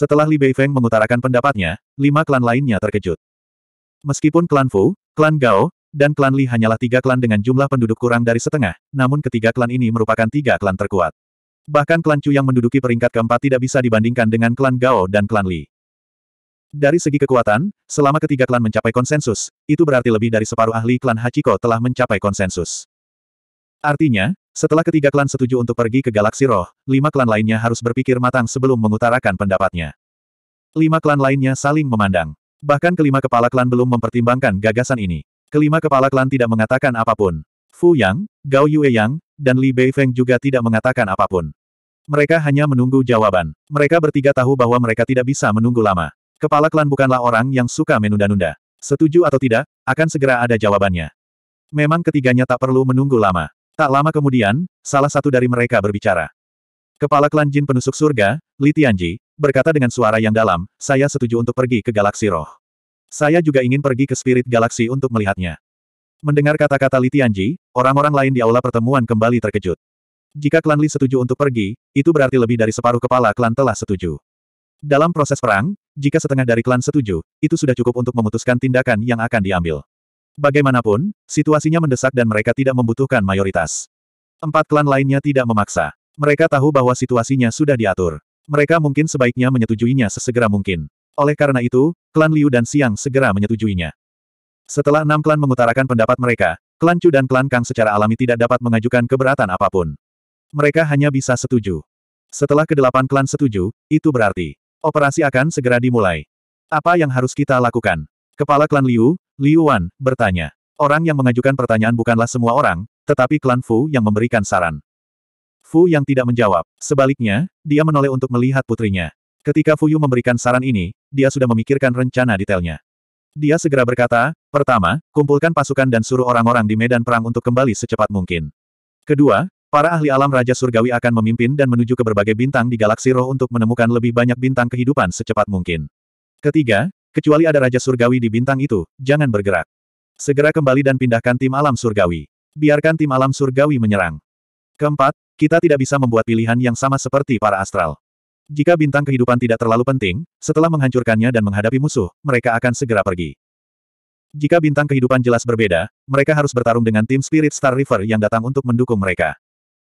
Setelah Li Beifeng mengutarakan pendapatnya, lima klan lainnya terkejut. Meskipun klan Fu, klan Gao, dan klan Li hanyalah tiga klan dengan jumlah penduduk kurang dari setengah, namun ketiga klan ini merupakan tiga klan terkuat. Bahkan klan Chu yang menduduki peringkat keempat tidak bisa dibandingkan dengan klan Gao dan klan Li. Dari segi kekuatan, selama ketiga klan mencapai konsensus, itu berarti lebih dari separuh ahli klan Hachiko telah mencapai konsensus. Artinya, setelah ketiga klan setuju untuk pergi ke galaksi roh, lima klan lainnya harus berpikir matang sebelum mengutarakan pendapatnya. Lima klan lainnya saling memandang. Bahkan kelima kepala klan belum mempertimbangkan gagasan ini. Kelima kepala klan tidak mengatakan apa pun. Fu Yang, Gao Yue Yang, dan Li Beifeng juga tidak mengatakan apa pun. Mereka hanya menunggu jawaban. Mereka bertiga tahu bahwa mereka tidak bisa menunggu lama. Kepala klan bukanlah orang yang suka menunda-nunda. Setuju atau tidak, akan segera ada jawabannya. Memang ketiganya tak perlu menunggu lama. Tak lama kemudian, salah satu dari mereka berbicara. Kepala klan Jin penusuk surga, Li Tianji, berkata dengan suara yang dalam, saya setuju untuk pergi ke galaksi roh. Saya juga ingin pergi ke spirit galaksi untuk melihatnya. Mendengar kata-kata Li Tianji, orang-orang lain di aula pertemuan kembali terkejut. Jika klan Li setuju untuk pergi, itu berarti lebih dari separuh kepala klan telah setuju. Dalam proses perang, jika setengah dari klan setuju, itu sudah cukup untuk memutuskan tindakan yang akan diambil. Bagaimanapun, situasinya mendesak dan mereka tidak membutuhkan mayoritas. Empat klan lainnya tidak memaksa. Mereka tahu bahwa situasinya sudah diatur. Mereka mungkin sebaiknya menyetujuinya sesegera mungkin. Oleh karena itu, klan Liu dan Xiang segera menyetujuinya. Setelah enam klan mengutarakan pendapat mereka, klan Chu dan klan Kang secara alami tidak dapat mengajukan keberatan apa pun. Mereka hanya bisa setuju. Setelah kedelapan klan setuju, itu berarti Operasi akan segera dimulai. Apa yang harus kita lakukan? Kepala klan Liu, Liu Wan, bertanya. Orang yang mengajukan pertanyaan bukanlah semua orang, tetapi klan Fu yang memberikan saran. Fu yang tidak menjawab. Sebaliknya, dia menoleh untuk melihat putrinya. Ketika Fu Yu memberikan saran ini, dia sudah memikirkan rencana detailnya. Dia segera berkata, pertama, kumpulkan pasukan dan suruh orang-orang di medan perang untuk kembali secepat mungkin. Kedua, Para ahli alam Raja Surgawi akan memimpin dan menuju ke berbagai bintang di galaksi roh untuk menemukan lebih banyak bintang kehidupan secepat mungkin. Ketiga, kecuali ada Raja Surgawi di bintang itu, jangan bergerak. Segera kembali dan pindahkan tim alam surgawi. Biarkan tim alam surgawi menyerang. Keempat, kita tidak bisa membuat pilihan yang sama seperti para astral. Jika bintang kehidupan tidak terlalu penting, setelah menghancurkannya dan menghadapi musuh, mereka akan segera pergi. Jika bintang kehidupan jelas berbeda, mereka harus bertarung dengan tim Spirit Star River yang datang untuk mendukung mereka.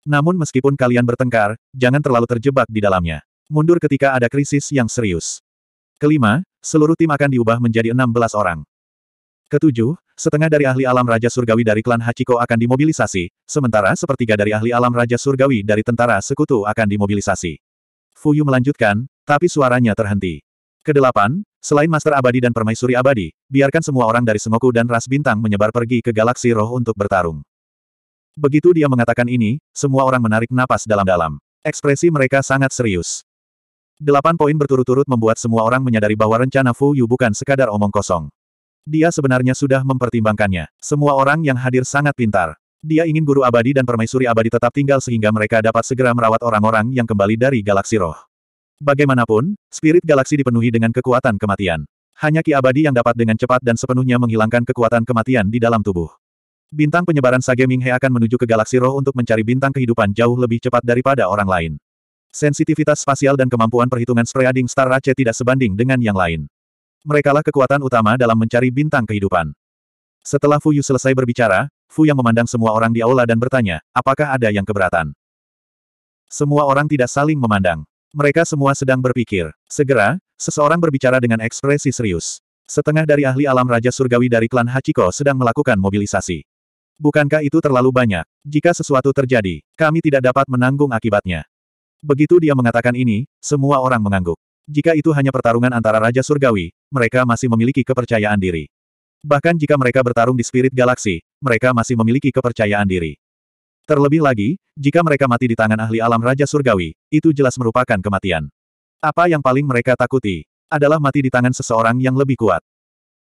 Namun meskipun kalian bertengkar, jangan terlalu terjebak di dalamnya. Mundur ketika ada krisis yang serius. Kelima, seluruh tim akan diubah menjadi 16 orang. Ketujuh, setengah dari ahli alam Raja Surgawi dari klan Hachiko akan dimobilisasi, sementara sepertiga dari ahli alam Raja Surgawi dari tentara sekutu akan dimobilisasi. Fuyu melanjutkan, tapi suaranya terhenti. Kedelapan, selain Master Abadi dan Permaisuri Abadi, biarkan semua orang dari Sengoku dan Ras Bintang menyebar pergi ke galaksi roh untuk bertarung. Begitu dia mengatakan ini, semua orang menarik napas dalam-dalam. Ekspresi mereka sangat serius. Delapan poin berturut-turut membuat semua orang menyadari bahwa rencana Fu Yu bukan sekadar omong kosong. Dia sebenarnya sudah mempertimbangkannya. Semua orang yang hadir sangat pintar. Dia ingin guru abadi dan permaisuri abadi tetap tinggal sehingga mereka dapat segera merawat orang-orang yang kembali dari galaksi roh. Bagaimanapun, spirit galaksi dipenuhi dengan kekuatan kematian. Hanya ki abadi yang dapat dengan cepat dan sepenuhnya menghilangkan kekuatan kematian di dalam tubuh. Bintang penyebaran Sage Minghe akan menuju ke galaksi roh untuk mencari bintang kehidupan jauh lebih cepat daripada orang lain. Sensitivitas spasial dan kemampuan perhitungan spreading star Rache tidak sebanding dengan yang lain. Merekalah kekuatan utama dalam mencari bintang kehidupan. Setelah Fu Yu selesai berbicara, Fu yang memandang semua orang di aula dan bertanya, apakah ada yang keberatan? Semua orang tidak saling memandang. Mereka semua sedang berpikir. Segera, seseorang berbicara dengan ekspresi serius. Setengah dari ahli alam Raja Surgawi dari klan Hachiko sedang melakukan mobilisasi. Bukankah itu terlalu banyak? Jika sesuatu terjadi, kami tidak dapat menanggung akibatnya. Begitu dia mengatakan ini, semua orang mengangguk. Jika itu hanya pertarungan antara Raja Surgawi, mereka masih memiliki kepercayaan diri. Bahkan jika mereka bertarung di Spirit Galaksi, mereka masih memiliki kepercayaan diri. Terlebih lagi, jika mereka mati di tangan ahli alam Raja Surgawi, itu jelas merupakan kematian. Apa yang paling mereka takuti, adalah mati di tangan seseorang yang lebih kuat.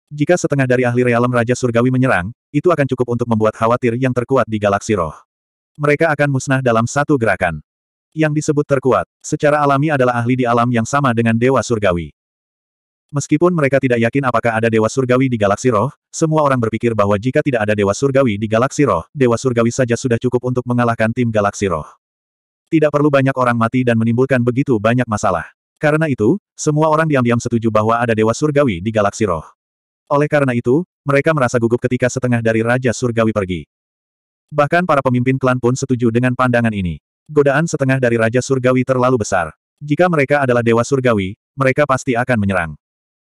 Jika setengah dari ahli realem Raja Surgawi menyerang, itu akan cukup untuk membuat khawatir yang terkuat di galaksi roh. Mereka akan musnah dalam satu gerakan. Yang disebut terkuat, secara alami adalah ahli di alam yang sama dengan Dewa Surgawi. Meskipun mereka tidak yakin apakah ada Dewa Surgawi di galaksi roh, semua orang berpikir bahwa jika tidak ada Dewa Surgawi di galaksi roh, Dewa Surgawi saja sudah cukup untuk mengalahkan tim galaksi roh. Tidak perlu banyak orang mati dan menimbulkan begitu banyak masalah. Karena itu, semua orang diam-diam setuju bahwa ada Dewa Surgawi di galaksi roh. Oleh karena itu, mereka merasa gugup ketika setengah dari Raja Surgawi pergi. Bahkan para pemimpin klan pun setuju dengan pandangan ini. Godaan setengah dari Raja Surgawi terlalu besar. Jika mereka adalah Dewa Surgawi, mereka pasti akan menyerang.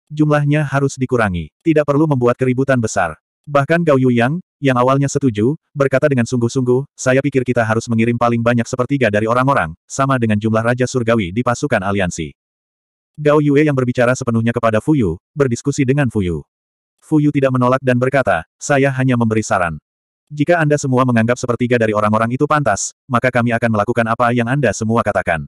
Jumlahnya harus dikurangi. Tidak perlu membuat keributan besar. Bahkan Gao Yuyang, yang awalnya setuju, berkata dengan sungguh-sungguh, saya pikir kita harus mengirim paling banyak sepertiga dari orang-orang, sama dengan jumlah Raja Surgawi di pasukan aliansi. Gao Yue yang berbicara sepenuhnya kepada Fuyu, berdiskusi dengan Fuyu. Fuyu tidak menolak dan berkata, saya hanya memberi saran. Jika Anda semua menganggap sepertiga dari orang-orang itu pantas, maka kami akan melakukan apa yang Anda semua katakan.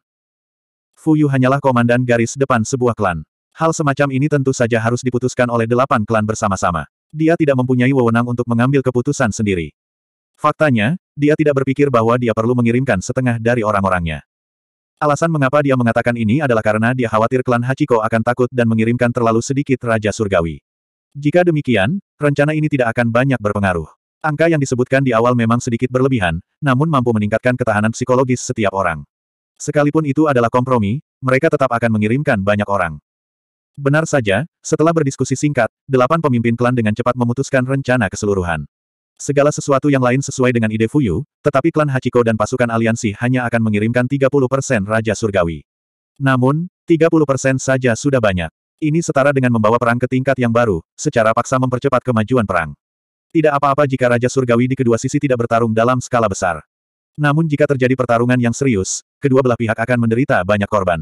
Fu Yu hanyalah komandan garis depan sebuah klan. Hal semacam ini tentu saja harus diputuskan oleh delapan klan bersama-sama. Dia tidak mempunyai wewenang untuk mengambil keputusan sendiri. Faktanya, dia tidak berpikir bahwa dia perlu mengirimkan setengah dari orang-orangnya. Alasan mengapa dia mengatakan ini adalah karena dia khawatir klan Hachiko akan takut dan mengirimkan terlalu sedikit Raja Surgawi. Jika demikian, rencana ini tidak akan banyak berpengaruh. Angka yang disebutkan di awal memang sedikit berlebihan, namun mampu meningkatkan ketahanan psikologis setiap orang. Sekalipun itu adalah kompromi, mereka tetap akan mengirimkan banyak orang. Benar saja, setelah berdiskusi singkat, delapan pemimpin klan dengan cepat memutuskan rencana keseluruhan. Segala sesuatu yang lain sesuai dengan ide Fuyu, tetapi klan Hachiko dan pasukan aliansi hanya akan mengirimkan 30% Raja Surgawi. Namun, 30% saja sudah banyak. Ini setara dengan membawa perang ke tingkat yang baru, secara paksa mempercepat kemajuan perang. Tidak apa-apa jika Raja Surgawi di kedua sisi tidak bertarung dalam skala besar. Namun jika terjadi pertarungan yang serius, kedua belah pihak akan menderita banyak korban.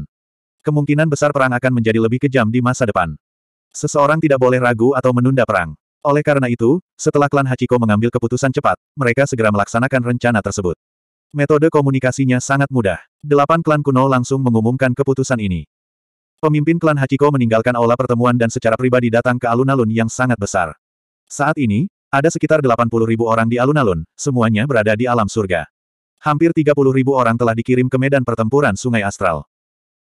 Kemungkinan besar perang akan menjadi lebih kejam di masa depan. Seseorang tidak boleh ragu atau menunda perang. Oleh karena itu, setelah klan Hachiko mengambil keputusan cepat, mereka segera melaksanakan rencana tersebut. Metode komunikasinya sangat mudah. Delapan klan kuno langsung mengumumkan keputusan ini. Pemimpin klan Hachiko meninggalkan aula pertemuan dan secara pribadi datang ke alun-alun yang sangat besar. Saat ini, ada sekitar 80 ribu orang di alun-alun, semuanya berada di alam surga. Hampir 30 ribu orang telah dikirim ke medan pertempuran Sungai Astral.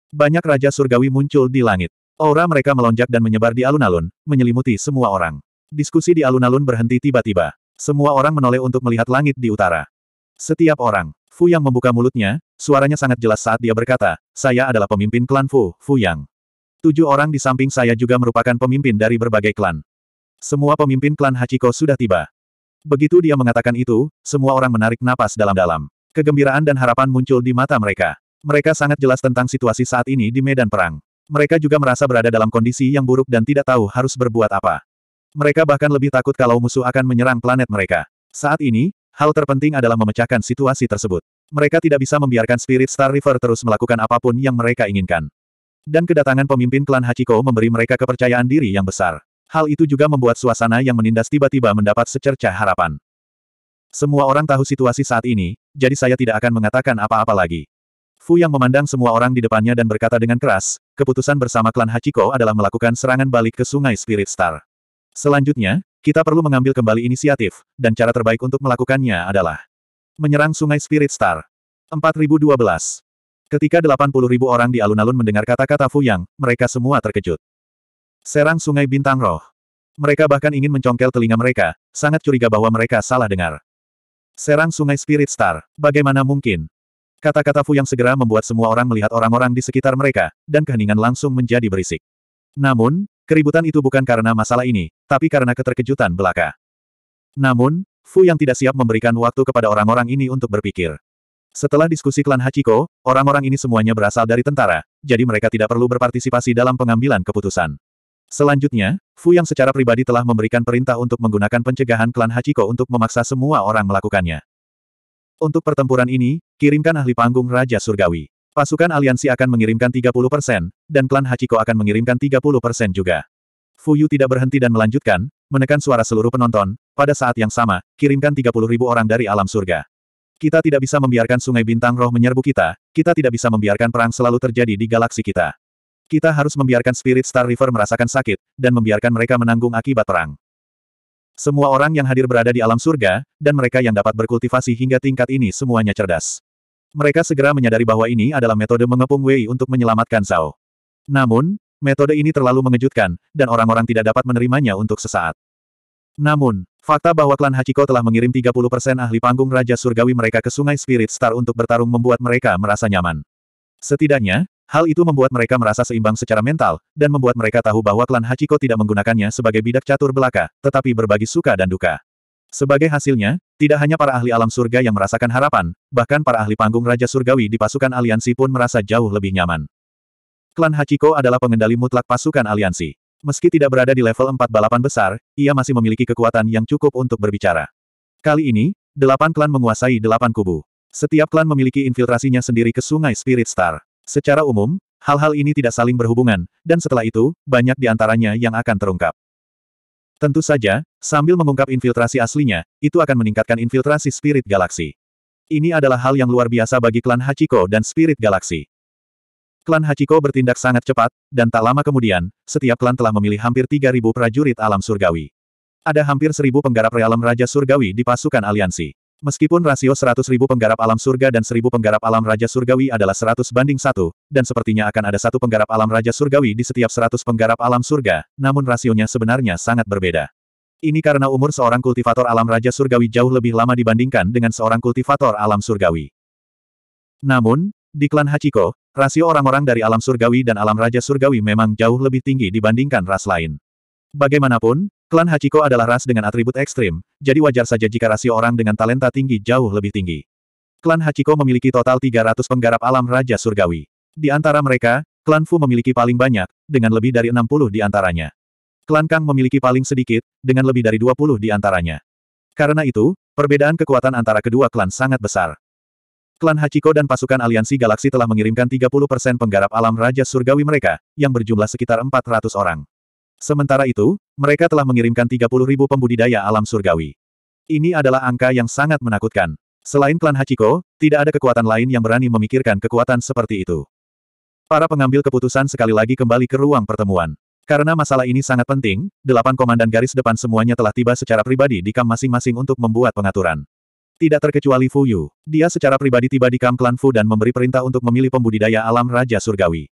Banyak Raja Surgawi muncul di langit. Aura mereka melonjak dan menyebar di alun-alun, menyelimuti semua orang. Diskusi di alun-alun berhenti tiba-tiba. Semua orang menoleh untuk melihat langit di utara. Setiap orang, Fu yang membuka mulutnya, suaranya sangat jelas saat dia berkata, saya adalah pemimpin klan Fu, Fu Yang. Tujuh orang di samping saya juga merupakan pemimpin dari berbagai klan. Semua pemimpin klan Hachiko sudah tiba. Begitu dia mengatakan itu, semua orang menarik napas dalam-dalam. Kegembiraan dan harapan muncul di mata mereka. Mereka sangat jelas tentang situasi saat ini di medan perang. Mereka juga merasa berada dalam kondisi yang buruk dan tidak tahu harus berbuat apa. Mereka bahkan lebih takut kalau musuh akan menyerang planet mereka. Saat ini, hal terpenting adalah memecahkan situasi tersebut. Mereka tidak bisa membiarkan Spirit Star River terus melakukan apa pun yang mereka inginkan. Dan kedatangan pemimpin klan Hachiko memberi mereka kepercayaan diri yang besar. Hal itu juga membuat suasana yang menindas tiba-tiba mendapat secercah harapan. Semua orang tahu situasi saat ini, jadi saya tidak akan mengatakan apa-apa lagi. Fu yang memandang semua orang di depannya dan berkata dengan keras, keputusan bersama klan Hachiko adalah melakukan serangan balik ke Sungai Spirit Star. Selanjutnya, kita perlu mengambil kembali inisiatif, dan cara terbaik untuk melakukannya adalah menyerang Sungai Spirit Star. 4012 Ketika 80.000 orang di alun-alun mendengar kata-kata Fu Yang, mereka semua terkejut. Serang Sungai Bintang Roh. Mereka bahkan ingin mencongkel telinga mereka, sangat curiga bahwa mereka salah dengar. Serang Sungai Spirit Star, bagaimana mungkin? Kata-kata Fu yang segera membuat semua orang melihat orang-orang di sekitar mereka, dan keheningan langsung menjadi berisik. Namun, keributan itu bukan karena masalah ini, tapi karena keterkejutan belaka. Namun, Fu yang tidak siap memberikan waktu kepada orang-orang ini untuk berpikir. Setelah diskusi klan Hachiko, orang-orang ini semuanya berasal dari tentara, jadi mereka tidak perlu berpartisipasi dalam pengambilan keputusan. Selanjutnya, Fu yang secara pribadi telah memberikan perintah untuk menggunakan pencegahan klan Hachiko untuk memaksa semua orang melakukannya. Untuk pertempuran ini, kirimkan ahli panggung Raja Surgawi. Pasukan aliansi akan mengirimkan 30%, dan klan Hachiko akan mengirimkan 30% juga. Fu Yu tidak berhenti dan melanjutkan, menekan suara seluruh penonton, pada saat yang sama, kirimkan 30 ribu orang dari alam surga. Kita tidak bisa membiarkan sungai bintang roh menyerbu kita, kita tidak bisa membiarkan perang selalu terjadi di galaksi kita. Kita harus membiarkan Spirit Star River merasakan sakit, dan membiarkan mereka menanggung akibat perang. Semua orang yang hadir berada di alam surga, dan mereka yang dapat berkultivasi hingga tingkat ini semuanya cerdas. Mereka segera menyadari bahwa ini adalah metode mengepung Wei untuk menyelamatkan Zhao. Namun, metode ini terlalu mengejutkan, dan orang-orang tidak dapat menerimanya untuk sesaat. Namun, fakta bahwa klan Hachiko telah mengirim 30% ahli panggung Raja Surgawi mereka ke Sungai Spirit Star untuk bertarung membuat mereka merasa nyaman. Setidaknya, Hal itu membuat mereka merasa seimbang secara mental, dan membuat mereka tahu bahwa klan Hachiko tidak menggunakannya sebagai bidak catur belaka, tetapi berbagi suka dan duka. Sebagai hasilnya, tidak hanya para ahli alam surga yang merasakan harapan, bahkan para ahli panggung Raja Surgawi di pasukan aliansi pun merasa jauh lebih nyaman. Klan Hachiko adalah pengendali mutlak pasukan aliansi. Meski tidak berada di level 4 balapan besar, ia masih memiliki kekuatan yang cukup untuk berbicara. Kali ini, delapan klan menguasai delapan kubu. Setiap klan memiliki infiltrasinya sendiri ke Sungai Spirit Star. Secara umum, hal-hal ini tidak saling berhubungan, dan setelah itu, banyak di antaranya yang akan terungkap. Tentu saja, sambil mengungkap infiltrasi aslinya, itu akan meningkatkan infiltrasi Spirit Galaxy. Ini adalah hal yang luar biasa bagi klan Hachiko dan Spirit Galaxy. Klan Hachiko bertindak sangat cepat, dan tak lama kemudian, setiap klan telah memilih hampir 3.000 prajurit alam surgawi. Ada hampir 1.000 penggarap realem Raja Surgawi di pasukan aliansi. Meskipun rasio 100 ribu penggarap alam surga dan 1000 penggarap alam Raja Surgawi adalah 100 banding satu, dan sepertinya akan ada satu penggarap alam Raja Surgawi di setiap 100 penggarap alam surga, namun rasionya sebenarnya sangat berbeda. Ini karena umur seorang kultivator alam Raja Surgawi jauh lebih lama dibandingkan dengan seorang kultivator alam surgawi. Namun, di klan Hachiko, rasio orang-orang dari alam surgawi dan alam Raja Surgawi memang jauh lebih tinggi dibandingkan ras lain. Bagaimanapun, Klan Hachiko adalah ras dengan atribut ekstrim, jadi wajar saja jika rasio orang dengan talenta tinggi jauh lebih tinggi. Klan Hachiko memiliki total 300 penggarap alam Raja Surgawi. Di antara mereka, klan Fu memiliki paling banyak, dengan lebih dari 60 di antaranya. Klan Kang memiliki paling sedikit, dengan lebih dari 20 di antaranya. Karena itu, perbedaan kekuatan antara kedua klan sangat besar. Klan Hachiko dan pasukan aliansi galaksi telah mengirimkan 30% penggarap alam Raja Surgawi mereka, yang berjumlah sekitar 400 orang. Sementara itu, mereka telah mengirimkan 30 ribu pembudidaya alam surgawi. Ini adalah angka yang sangat menakutkan. Selain klan Hachiko, tidak ada kekuatan lain yang berani memikirkan kekuatan seperti itu. Para pengambil keputusan sekali lagi kembali ke ruang pertemuan. Karena masalah ini sangat penting, delapan komandan garis depan semuanya telah tiba secara pribadi di kamp masing-masing untuk membuat pengaturan. Tidak terkecuali Fu Yu. Dia secara pribadi tiba di kamp klan Fu dan memberi perintah untuk memilih pembudidaya alam Raja Surgawi.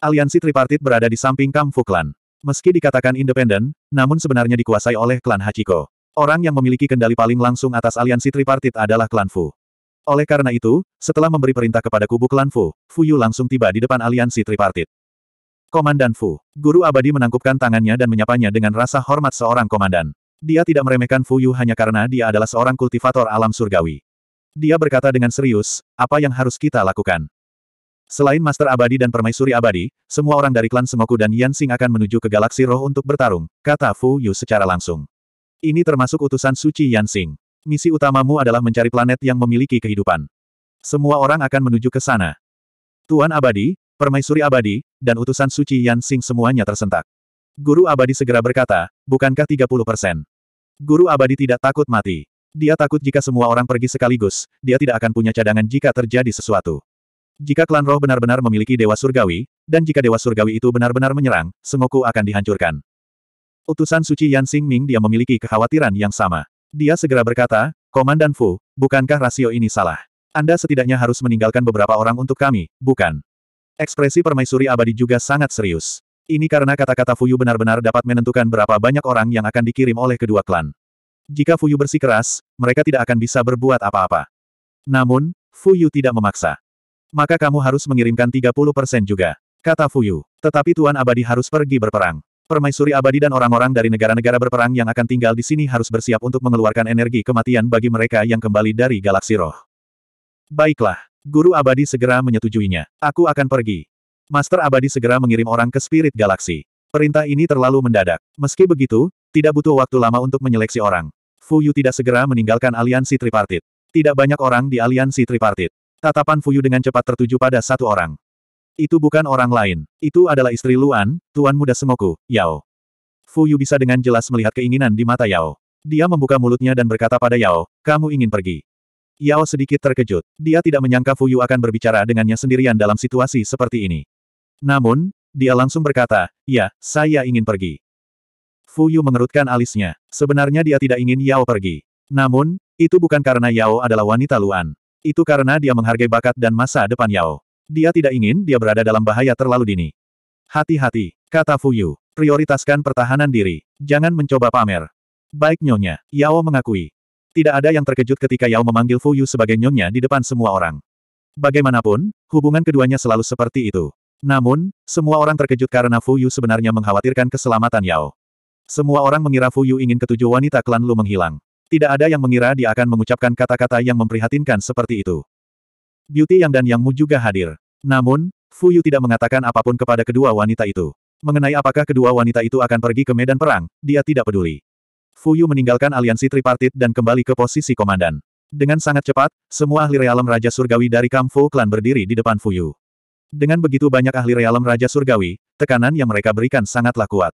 Aliansi tripartit berada di samping kamp Fu Klan. Meski dikatakan independen, namun sebenarnya dikuasai oleh klan Hachiko. Orang yang memiliki kendali paling langsung atas aliansi tripartit adalah klan Fu. Oleh karena itu, setelah memberi perintah kepada kubu klan Fu, Fu Yu langsung tiba di depan aliansi tripartit. Komandan Fu, guru abadi menangkupkan tangannya dan menyapanya dengan rasa hormat seorang komandan. Dia tidak meremehkan Fu Yu hanya karena dia adalah seorang kultivator alam surgawi. Dia berkata dengan serius, apa yang harus kita lakukan? Selain Master Abadi dan Permaisuri Abadi, semua orang dari klan Sengoku dan Yansing akan menuju ke Galaksi Roh untuk bertarung, kata Fu Yu secara langsung. Ini termasuk utusan suci Yansing. Misi utamamu adalah mencari planet yang memiliki kehidupan. Semua orang akan menuju ke sana. Tuan Abadi, Permaisuri Abadi, dan utusan suci Yansing semuanya tersentak. Guru Abadi segera berkata, bukankah 30 persen? Guru Abadi tidak takut mati. Dia takut jika semua orang pergi sekaligus, dia tidak akan punya cadangan jika terjadi sesuatu. Jika klan roh benar-benar memiliki dewa surgawi, dan jika dewa surgawi itu benar-benar menyerang, Sengoku akan dihancurkan. Utusan suci Yan Ming dia memiliki kekhawatiran yang sama. Dia segera berkata, Komandan Fu, bukankah rasio ini salah? Anda setidaknya harus meninggalkan beberapa orang untuk kami, bukan? Ekspresi permaisuri abadi juga sangat serius. Ini karena kata-kata Fuyu benar-benar dapat menentukan berapa banyak orang yang akan dikirim oleh kedua klan. Jika Fuyu bersikeras, mereka tidak akan bisa berbuat apa-apa. Namun, Fuyu tidak memaksa. Maka kamu harus mengirimkan 30% juga. Kata Fuyu. Tetapi Tuan Abadi harus pergi berperang. Permaisuri Abadi dan orang-orang dari negara-negara berperang yang akan tinggal di sini harus bersiap untuk mengeluarkan energi kematian bagi mereka yang kembali dari galaksi roh. Baiklah. Guru Abadi segera menyetujuinya. Aku akan pergi. Master Abadi segera mengirim orang ke Spirit Galaksi. Perintah ini terlalu mendadak. Meski begitu, tidak butuh waktu lama untuk menyeleksi orang. Fu Yu tidak segera meninggalkan aliansi tripartit. Tidak banyak orang di aliansi tripartit. Tatapan Fuyu dengan cepat tertuju pada satu orang. Itu bukan orang lain. Itu adalah istri Luan, Tuan Muda Semoku, Yao. Fuyu bisa dengan jelas melihat keinginan di mata Yao. Dia membuka mulutnya dan berkata pada Yao, kamu ingin pergi. Yao sedikit terkejut. Dia tidak menyangka Fuyu akan berbicara dengannya sendirian dalam situasi seperti ini. Namun, dia langsung berkata, ya, saya ingin pergi. Fuyu mengerutkan alisnya. Sebenarnya dia tidak ingin Yao pergi. Namun, itu bukan karena Yao adalah wanita Luan. Itu karena dia menghargai bakat dan masa depan Yao. Dia tidak ingin dia berada dalam bahaya terlalu dini. Hati-hati, kata Fu Yu. Prioritaskan pertahanan diri. Jangan mencoba pamer. Baik Nyonya, Yao mengakui. Tidak ada yang terkejut ketika Yao memanggil Fu Yu sebagai Nyonya di depan semua orang. Bagaimanapun, hubungan keduanya selalu seperti itu. Namun, semua orang terkejut karena Fu Yu sebenarnya mengkhawatirkan keselamatan Yao. Semua orang mengira Fu Yu ingin ketujuh wanita klan Lu menghilang. Tidak ada yang mengira dia akan mengucapkan kata-kata yang memprihatinkan seperti itu. Beauty Yang dan Yang Mu juga hadir. Namun, Fu Yu tidak mengatakan apa pun kepada kedua wanita itu. Mengenai apakah kedua wanita itu akan pergi ke medan perang, dia tidak peduli. Fu Yu meninggalkan aliansi tripartit dan kembali ke posisi komandan. Dengan sangat cepat, semua ahli realem Raja Surgawi dari Fu klan berdiri di depan Fu Yu. Dengan begitu banyak ahli realem Raja Surgawi, tekanan yang mereka berikan sangatlah kuat.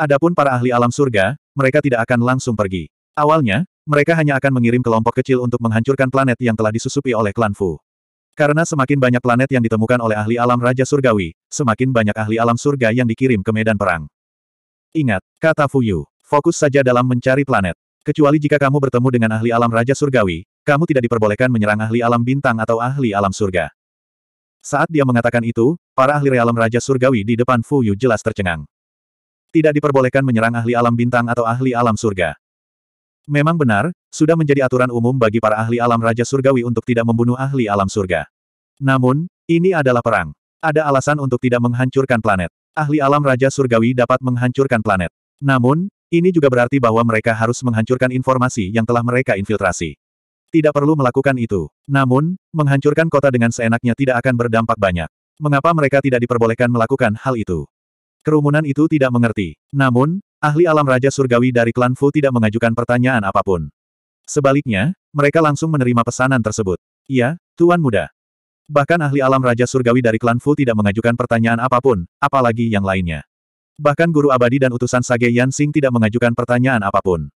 Adapun para ahli alam surga, mereka tidak akan langsung pergi. Awalnya, mereka hanya akan mengirim kelompok kecil untuk menghancurkan planet yang telah disusupi oleh klan Fu. Karena semakin banyak planet yang ditemukan oleh ahli alam Raja Surgawi, semakin banyak ahli alam surga yang dikirim ke medan perang. Ingat, kata Fu Yu, fokus saja dalam mencari planet. Kecuali jika kamu bertemu dengan ahli alam Raja Surgawi, kamu tidak diperbolehkan menyerang ahli alam bintang atau ahli alam surga. Saat dia mengatakan itu, para ahli realem Raja Surgawi di depan Fu Yu jelas tercengang. Tidak diperbolehkan menyerang ahli alam bintang atau ahli alam surga. Memang benar, sudah menjadi aturan umum bagi para ahli alam Raja Surgawi untuk tidak membunuh ahli alam surga. Namun, ini adalah perang. Ada alasan untuk tidak menghancurkan planet. Ahli alam Raja Surgawi dapat menghancurkan planet. Namun, ini juga berarti bahwa mereka harus menghancurkan informasi yang telah mereka infiltrasi. Tidak perlu melakukan itu. Namun, menghancurkan kota dengan seenaknya tidak akan berdampak banyak. Mengapa mereka tidak diperbolehkan melakukan hal itu? Kerumunan itu tidak mengerti. Namun, ahli alam Raja Surgawi dari klan Fu tidak mengajukan pertanyaan apa pun. Sebaliknya, mereka langsung menerima pesanan tersebut. Iya, Tuan Muda. Bahkan ahli alam Raja Surgawi dari klan Fu tidak mengajukan pertanyaan apa pun, apalagi yang lainnya. Bahkan guru abadi dan utusan Sage Yansing tidak mengajukan pertanyaan apa pun.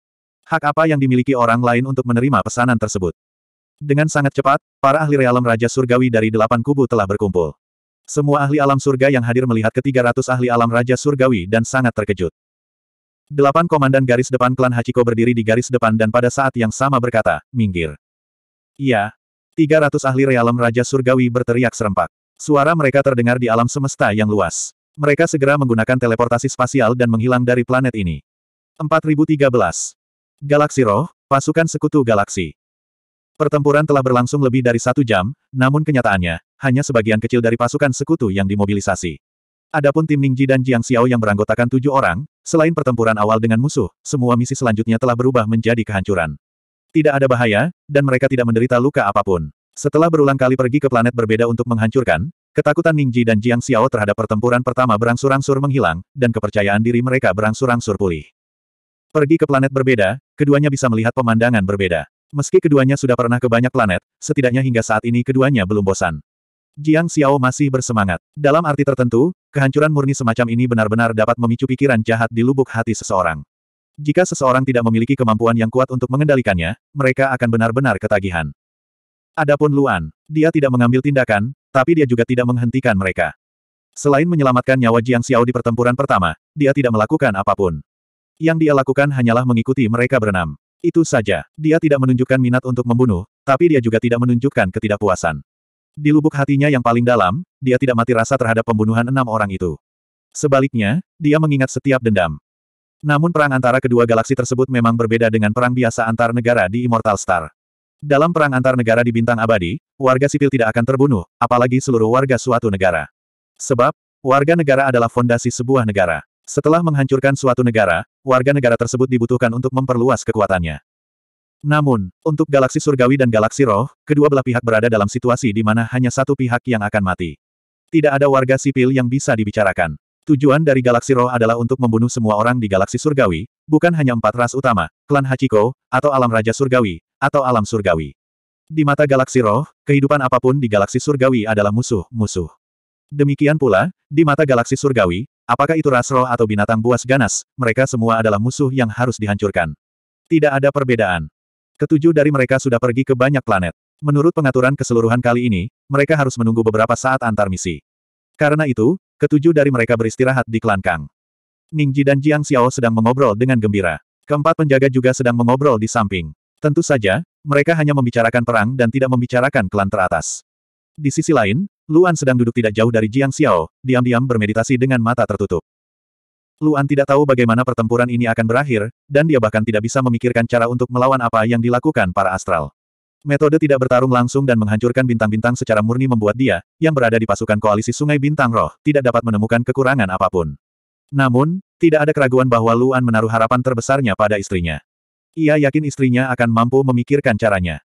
Hak apa yang dimiliki orang lain untuk menerima pesanan tersebut? Dengan sangat cepat, para ahli realem Raja Surgawi dari delapan kubu telah berkumpul. Semua ahli alam surga yang hadir melihat ketiga ratus ahli alam Raja Surgawi dan sangat terkejut. Delapan komandan garis depan klan Hachiko berdiri di garis depan dan pada saat yang sama berkata, minggir. Iya. Tiga ratus ahli realem Raja Surgawi berteriak serempak. Suara mereka terdengar di alam semesta yang luas. Mereka segera menggunakan teleportasi spasial dan menghilang dari planet ini. 4013 Galaksi Roh, Pasukan Sekutu Galaksi. Pertempuran telah berlangsung lebih dari satu jam, namun kenyataannya, hanya sebagian kecil dari pasukan sekutu yang dimobilisasi. Adapun tim Ningji dan Jiang Xiao yang beranggotakan tujuh orang, selain pertempuran awal dengan musuh, semua misi selanjutnya telah berubah menjadi kehancuran. Tidak ada bahaya, dan mereka tidak menderita luka apa pun. Setelah berulang kali pergi ke planet berbeda untuk menghancurkan, ketakutan Ningji dan Jiang Xiao terhadap pertempuran pertama berangsur-angsur menghilang, dan kepercayaan diri mereka berangsur-angsur pulih. Pergi ke planet berbeda, keduanya bisa melihat pemandangan berbeda. Meski keduanya sudah pernah ke banyak planet, setidaknya hingga saat ini keduanya belum bosan. Jiang Xiao masih bersemangat. Dalam arti tertentu, kehancuran murni semacam ini benar-benar dapat memicu pikiran jahat di lubuk hati seseorang. Jika seseorang tidak memiliki kemampuan yang kuat untuk mengendalikannya, mereka akan benar-benar ketagihan. Adapun Luan, dia tidak mengambil tindakan, tapi dia juga tidak menghentikan mereka. Selain menyelamatkan nyawa Jiang Xiao di pertempuran pertama, dia tidak melakukan apa pun. Yang dia lakukan hanyalah mengikuti mereka berenam. Itu saja, dia tidak menunjukkan minat untuk membunuh, tapi dia juga tidak menunjukkan ketidakpuasan. Di lubuk hatinya yang paling dalam, dia tidak mati rasa terhadap pembunuhan enam orang itu. Sebaliknya, dia mengingat setiap dendam. Namun perang antara kedua galaksi tersebut memang berbeda dengan perang biasa antar negara di Immortal Star. Dalam perang antar negara di Bintang Abadi, warga sipil tidak akan terbunuh, apalagi seluruh warga suatu negara. Sebab, warga negara adalah fondasi sebuah negara. Setelah menghancurkan suatu negara, warga negara tersebut dibutuhkan untuk memperluas kekuatannya. Namun, untuk galaksi surgawi dan galaksi roh, kedua belah pihak berada dalam situasi di mana hanya satu pihak yang akan mati. Tidak ada warga sipil yang bisa dibicarakan. Tujuan dari galaksi roh adalah untuk membunuh semua orang di galaksi surgawi, bukan hanya empat ras utama, klan Hachiko, atau alam raja surgawi, atau alam surgawi. Di mata galaksi roh, kehidupan apa pun di galaksi surgawi adalah musuh-musuh. Demikian pula, di mata galaksi surgawi, Apakah itu ras roh atau binatang buas ganas, mereka semua adalah musuh yang harus dihancurkan. Tidak ada perbedaan. Ketujuh dari mereka sudah pergi ke banyak planet. Menurut pengaturan keseluruhan kali ini, mereka harus menunggu beberapa saat antar misi. Karena itu, ketujuh dari mereka beristirahat di klan Kang. Ningji dan Jiang Xiao sedang mengobrol dengan gembira. Keempat penjaga juga sedang mengobrol di samping. Tentu saja, mereka hanya membicarakan perang dan tidak membicarakan klan teratas. Di sisi lain, Luan sedang duduk tidak jauh dari Jiang Xiao, diam-diam bermeditasi dengan mata tertutup. Luan tidak tahu bagaimana pertempuran ini akan berakhir, dan dia bahkan tidak bisa memikirkan cara untuk melawan apa yang dilakukan para astral. Metode tidak bertarung langsung dan menghancurkan bintang-bintang secara murni membuat dia, yang berada di pasukan koalisi Sungai Bintang Roh, tidak dapat menemukan kekurangan apa pun. Namun, tidak ada keraguan bahwa Luan menaruh harapan terbesarnya pada istrinya. Ia yakin istrinya akan mampu memikirkan caranya.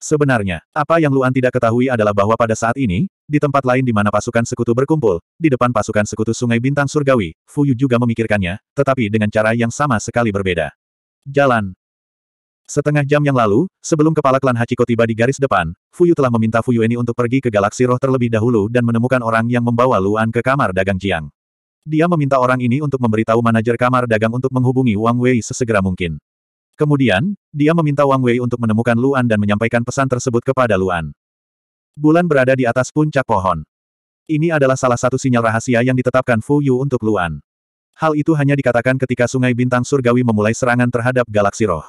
Sebenarnya, apa yang Luan tidak ketahui adalah bahwa pada saat ini, di tempat lain di mana pasukan sekutu berkumpul, di depan pasukan sekutu Sungai Bintang Surgawi, Fu Yu juga memikirkannya, tetapi dengan cara yang sama sekali berbeda. Jalan, Setengah jam yang lalu, sebelum kepala klan Hachiko tiba di garis depan, Fuyu telah meminta Fuyu ini untuk pergi ke galaksi roh terlebih dahulu dan menemukan orang yang membawa Luan ke kamar dagang Jiang. Dia meminta orang ini untuk memberitahu manajer kamar dagang untuk menghubungi Wang Wei sesegera mungkin. Kemudian, dia meminta Wang Wei untuk menemukan Luan dan menyampaikan pesan tersebut kepada Luan. Bulan berada di atas puncak pohon. Ini adalah salah satu sinyal rahasia yang ditetapkan Fu Yu untuk Luan. Hal itu hanya dikatakan ketika Sungai Bintang Surgawi memulai serangan terhadap galaksi roh.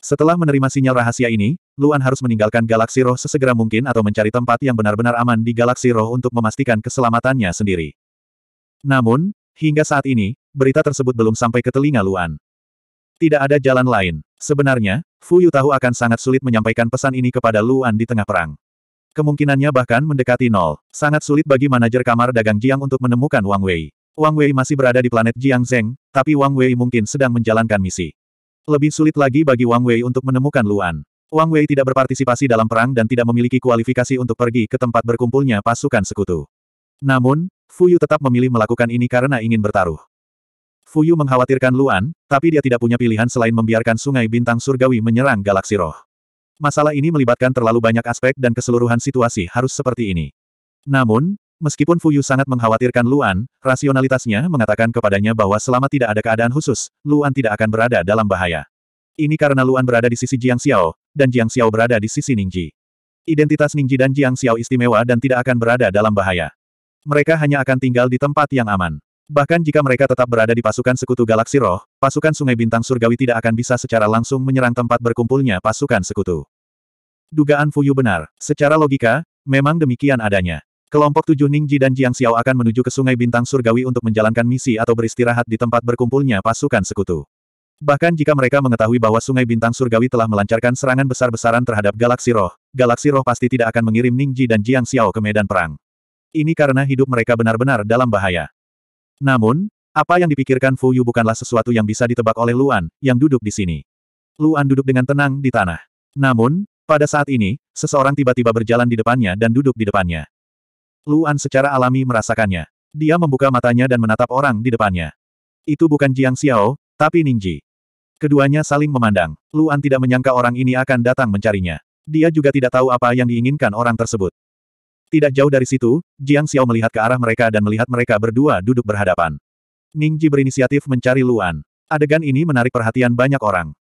Setelah menerima sinyal rahasia ini, Luan harus meninggalkan galaksi roh sesegera mungkin atau mencari tempat yang benar-benar aman di galaksi roh untuk memastikan keselamatannya sendiri. Namun, hingga saat ini, berita tersebut belum sampai ke telinga Luan. Tidak ada jalan lain. Sebenarnya, Fu Yu tahu akan sangat sulit menyampaikan pesan ini kepada Luan di tengah perang. Kemungkinannya bahkan mendekati nol. Sangat sulit bagi manajer kamar dagang Jiang untuk menemukan Wang Wei. Wang Wei masih berada di planet Jiang Zheng, tapi Wang Wei mungkin sedang menjalankan misi. Lebih sulit lagi bagi Wang Wei untuk menemukan Luan. Wang Wei tidak berpartisipasi dalam perang dan tidak memiliki kualifikasi untuk pergi ke tempat berkumpulnya pasukan sekutu. Namun, Fu Yu tetap memilih melakukan ini karena ingin bertaruh. Fu Yu mengkhawatirkan Luan, tapi dia tidak punya pilihan selain membiarkan sungai bintang surgawi menyerang galaksi roh. Masalah ini melibatkan terlalu banyak aspek dan keseluruhan situasi harus seperti ini. Namun, Meskipun Fu Yu sangat mengkhawatirkan Luan, rasionalitasnya mengatakan kepadanya bahwa selama tidak ada keadaan khusus, Luan tidak akan berada dalam bahaya. Ini karena Luan berada di sisi Jiang Xiao, dan Jiang Xiao berada di sisi Ningji. Identitas Ningji dan Jiang Xiao istimewa dan tidak akan berada dalam bahaya. Mereka hanya akan tinggal di tempat yang aman. Bahkan jika mereka tetap berada di pasukan sekutu galaksi roh, pasukan Sungai Bintang Surgawi tidak akan bisa secara langsung menyerang tempat berkumpulnya pasukan sekutu. Dugaan Fu Yu benar. Secara logika, memang demikian adanya. Kelompok tujuh Ningji dan Jiang Xiao akan menuju ke Sungai Bintang Surgawi untuk menjalankan misi atau beristirahat di tempat berkumpulnya pasukan sekutu. Bahkan jika mereka mengetahui bahwa Sungai Bintang Surgawi telah melancarkan serangan besar-besaran terhadap Galaksi Roh, Galaksi Roh pasti tidak akan mengirim Ningji dan Jiang Xiao ke medan perang. Ini karena hidup mereka benar-benar dalam bahaya. Namun, apa yang dipikirkan Fu Yu bukanlah sesuatu yang bisa ditebak oleh Luan, yang duduk di sini. Luan duduk dengan tenang di tanah. Namun, pada saat ini, seseorang tiba-tiba berjalan di depannya dan duduk di depannya. Luan secara alami merasakannya. Dia membuka matanya dan menatap orang di depannya. Itu bukan Jiang Xiao, tapi Ningji. Keduanya saling memandang. Luan tidak menyangka orang ini akan datang mencarinya. Dia juga tidak tahu apa yang diinginkan orang tersebut. Tidak jauh dari situ, Jiang Xiao melihat ke arah mereka dan melihat mereka berdua duduk berhadapan. Ningji berinisiatif mencari Luan. Adegan ini menarik perhatian banyak orang.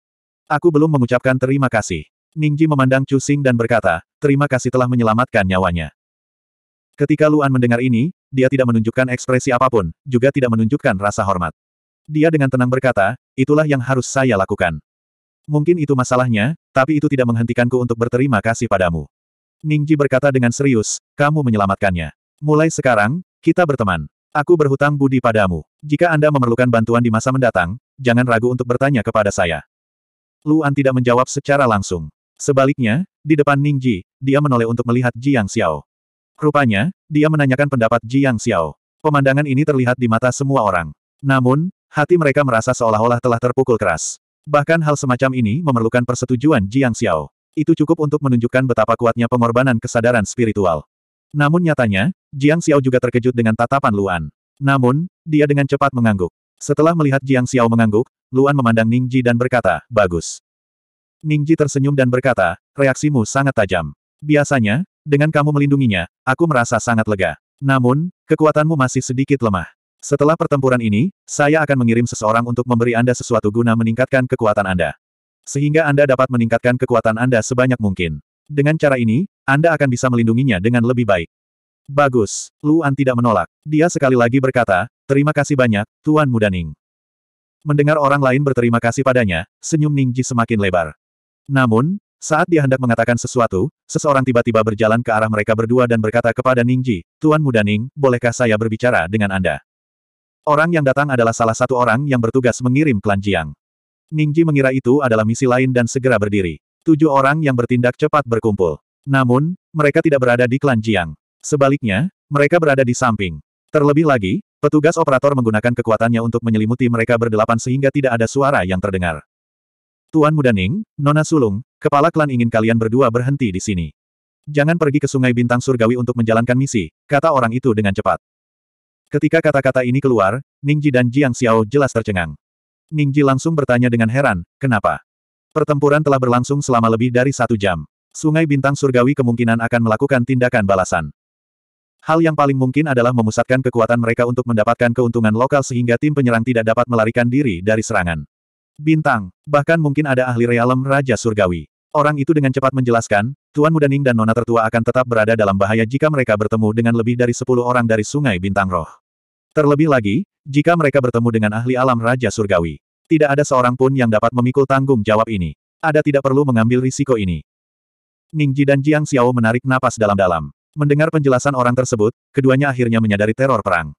Aku belum mengucapkan terima kasih. Ningji memandang Chu Xing dan berkata, terima kasih telah menyelamatkan nyawanya. Ketika Luan mendengar ini, dia tidak menunjukkan ekspresi apa pun, juga tidak menunjukkan rasa hormat. Dia dengan tenang berkata, itulah yang harus saya lakukan. Mungkin itu masalahnya, tapi itu tidak menghentikanku untuk berterima kasih padamu. Ningji berkata dengan serius, kamu menyelamatkannya. Mulai sekarang, kita berteman. Aku berhutang budi padamu. Jika Anda memerlukan bantuan di masa mendatang, jangan ragu untuk bertanya kepada saya. Luan tidak menjawab secara langsung. Sebaliknya, di depan Ningji, dia menoleh untuk melihat Jiang Xiao. Rupanya, dia menanyakan pendapat Jiang Xiao. Pemandangan ini terlihat di mata semua orang. Namun, hati mereka merasa seolah-olah telah terpukul keras. Bahkan hal semacam ini memerlukan persetujuan Jiang Xiao. Itu cukup untuk menunjukkan betapa kuatnya pengorbanan kesadaran spiritual. Namun nyatanya, Jiang Xiao juga terkejut dengan tatapan Luan. Namun, dia dengan cepat mengangguk. Setelah melihat Jiang Xiao mengangguk, Luan memandang Ningji dan berkata, bagus. Ningji tersenyum dan berkata, reaksimu sangat tajam. Biasanya, dengan kamu melindunginya, aku merasa sangat lega. Namun, kekuatanmu masih sedikit lemah. Setelah pertempuran ini, saya akan mengirim seseorang untuk memberi Anda sesuatu guna meningkatkan kekuatan Anda. Sehingga Anda dapat meningkatkan kekuatan Anda sebanyak mungkin. Dengan cara ini, Anda akan bisa melindunginya dengan lebih baik. Bagus, Luan tidak menolak. Dia sekali lagi berkata, terima kasih banyak, Tuan Mudaning. Mendengar orang lain berterima kasih padanya, senyum Ningji semakin lebar. Namun, saat dia hendak mengatakan sesuatu, seseorang tiba-tiba berjalan ke arah mereka berdua dan berkata kepada Ningji, Tuan Muda Ning, bolehkah saya berbicara dengan Anda? Orang yang datang adalah salah satu orang yang bertugas mengirim klan Jiang. Ningji mengira itu adalah misi lain dan segera berdiri. Tujuh orang yang bertindak cepat berkumpul. Namun, mereka tidak berada di klan Jiang. Sebaliknya, mereka berada di samping. Terlebih lagi, petugas operator menggunakan kekuatannya untuk menyelimuti mereka berdelapan sehingga tidak ada suara yang terdengar. Tuan Muda Ning, Nona Sulung, kepala klan ingin kalian berdua berhenti di sini. Jangan pergi ke Sungai Bintang Surgawi untuk menjalankan misi, kata orang itu dengan cepat. Ketika kata-kata ini keluar, Ningji dan Jiang Xiao jelas tercengang. Ningji langsung bertanya dengan heran, kenapa? Pertempuran telah berlangsung selama lebih dari satu jam. Sungai Bintang Surgawi kemungkinan akan melakukan tindakan balasan. Hal yang paling mungkin adalah memusatkan kekuatan mereka untuk mendapatkan keuntungan lokal sehingga tim penyerang tidak dapat melarikan diri dari serangan. Bintang, bahkan mungkin ada ahli realem Raja Surgawi. Orang itu dengan cepat menjelaskan, Tuan Muda Ning dan Nona Tertua akan tetap berada dalam bahaya jika mereka bertemu dengan lebih dari 10 orang dari Sungai Bintang Roh. Terlebih lagi, jika mereka bertemu dengan ahli alam Raja Surgawi. Tidak ada seorang pun yang dapat memikul tanggung jawab ini. Ada tidak perlu mengambil risiko ini. Ningji dan Jiang Xiao menarik napas dalam-dalam. Mendengar penjelasan orang tersebut, keduanya akhirnya menyadari teror perang.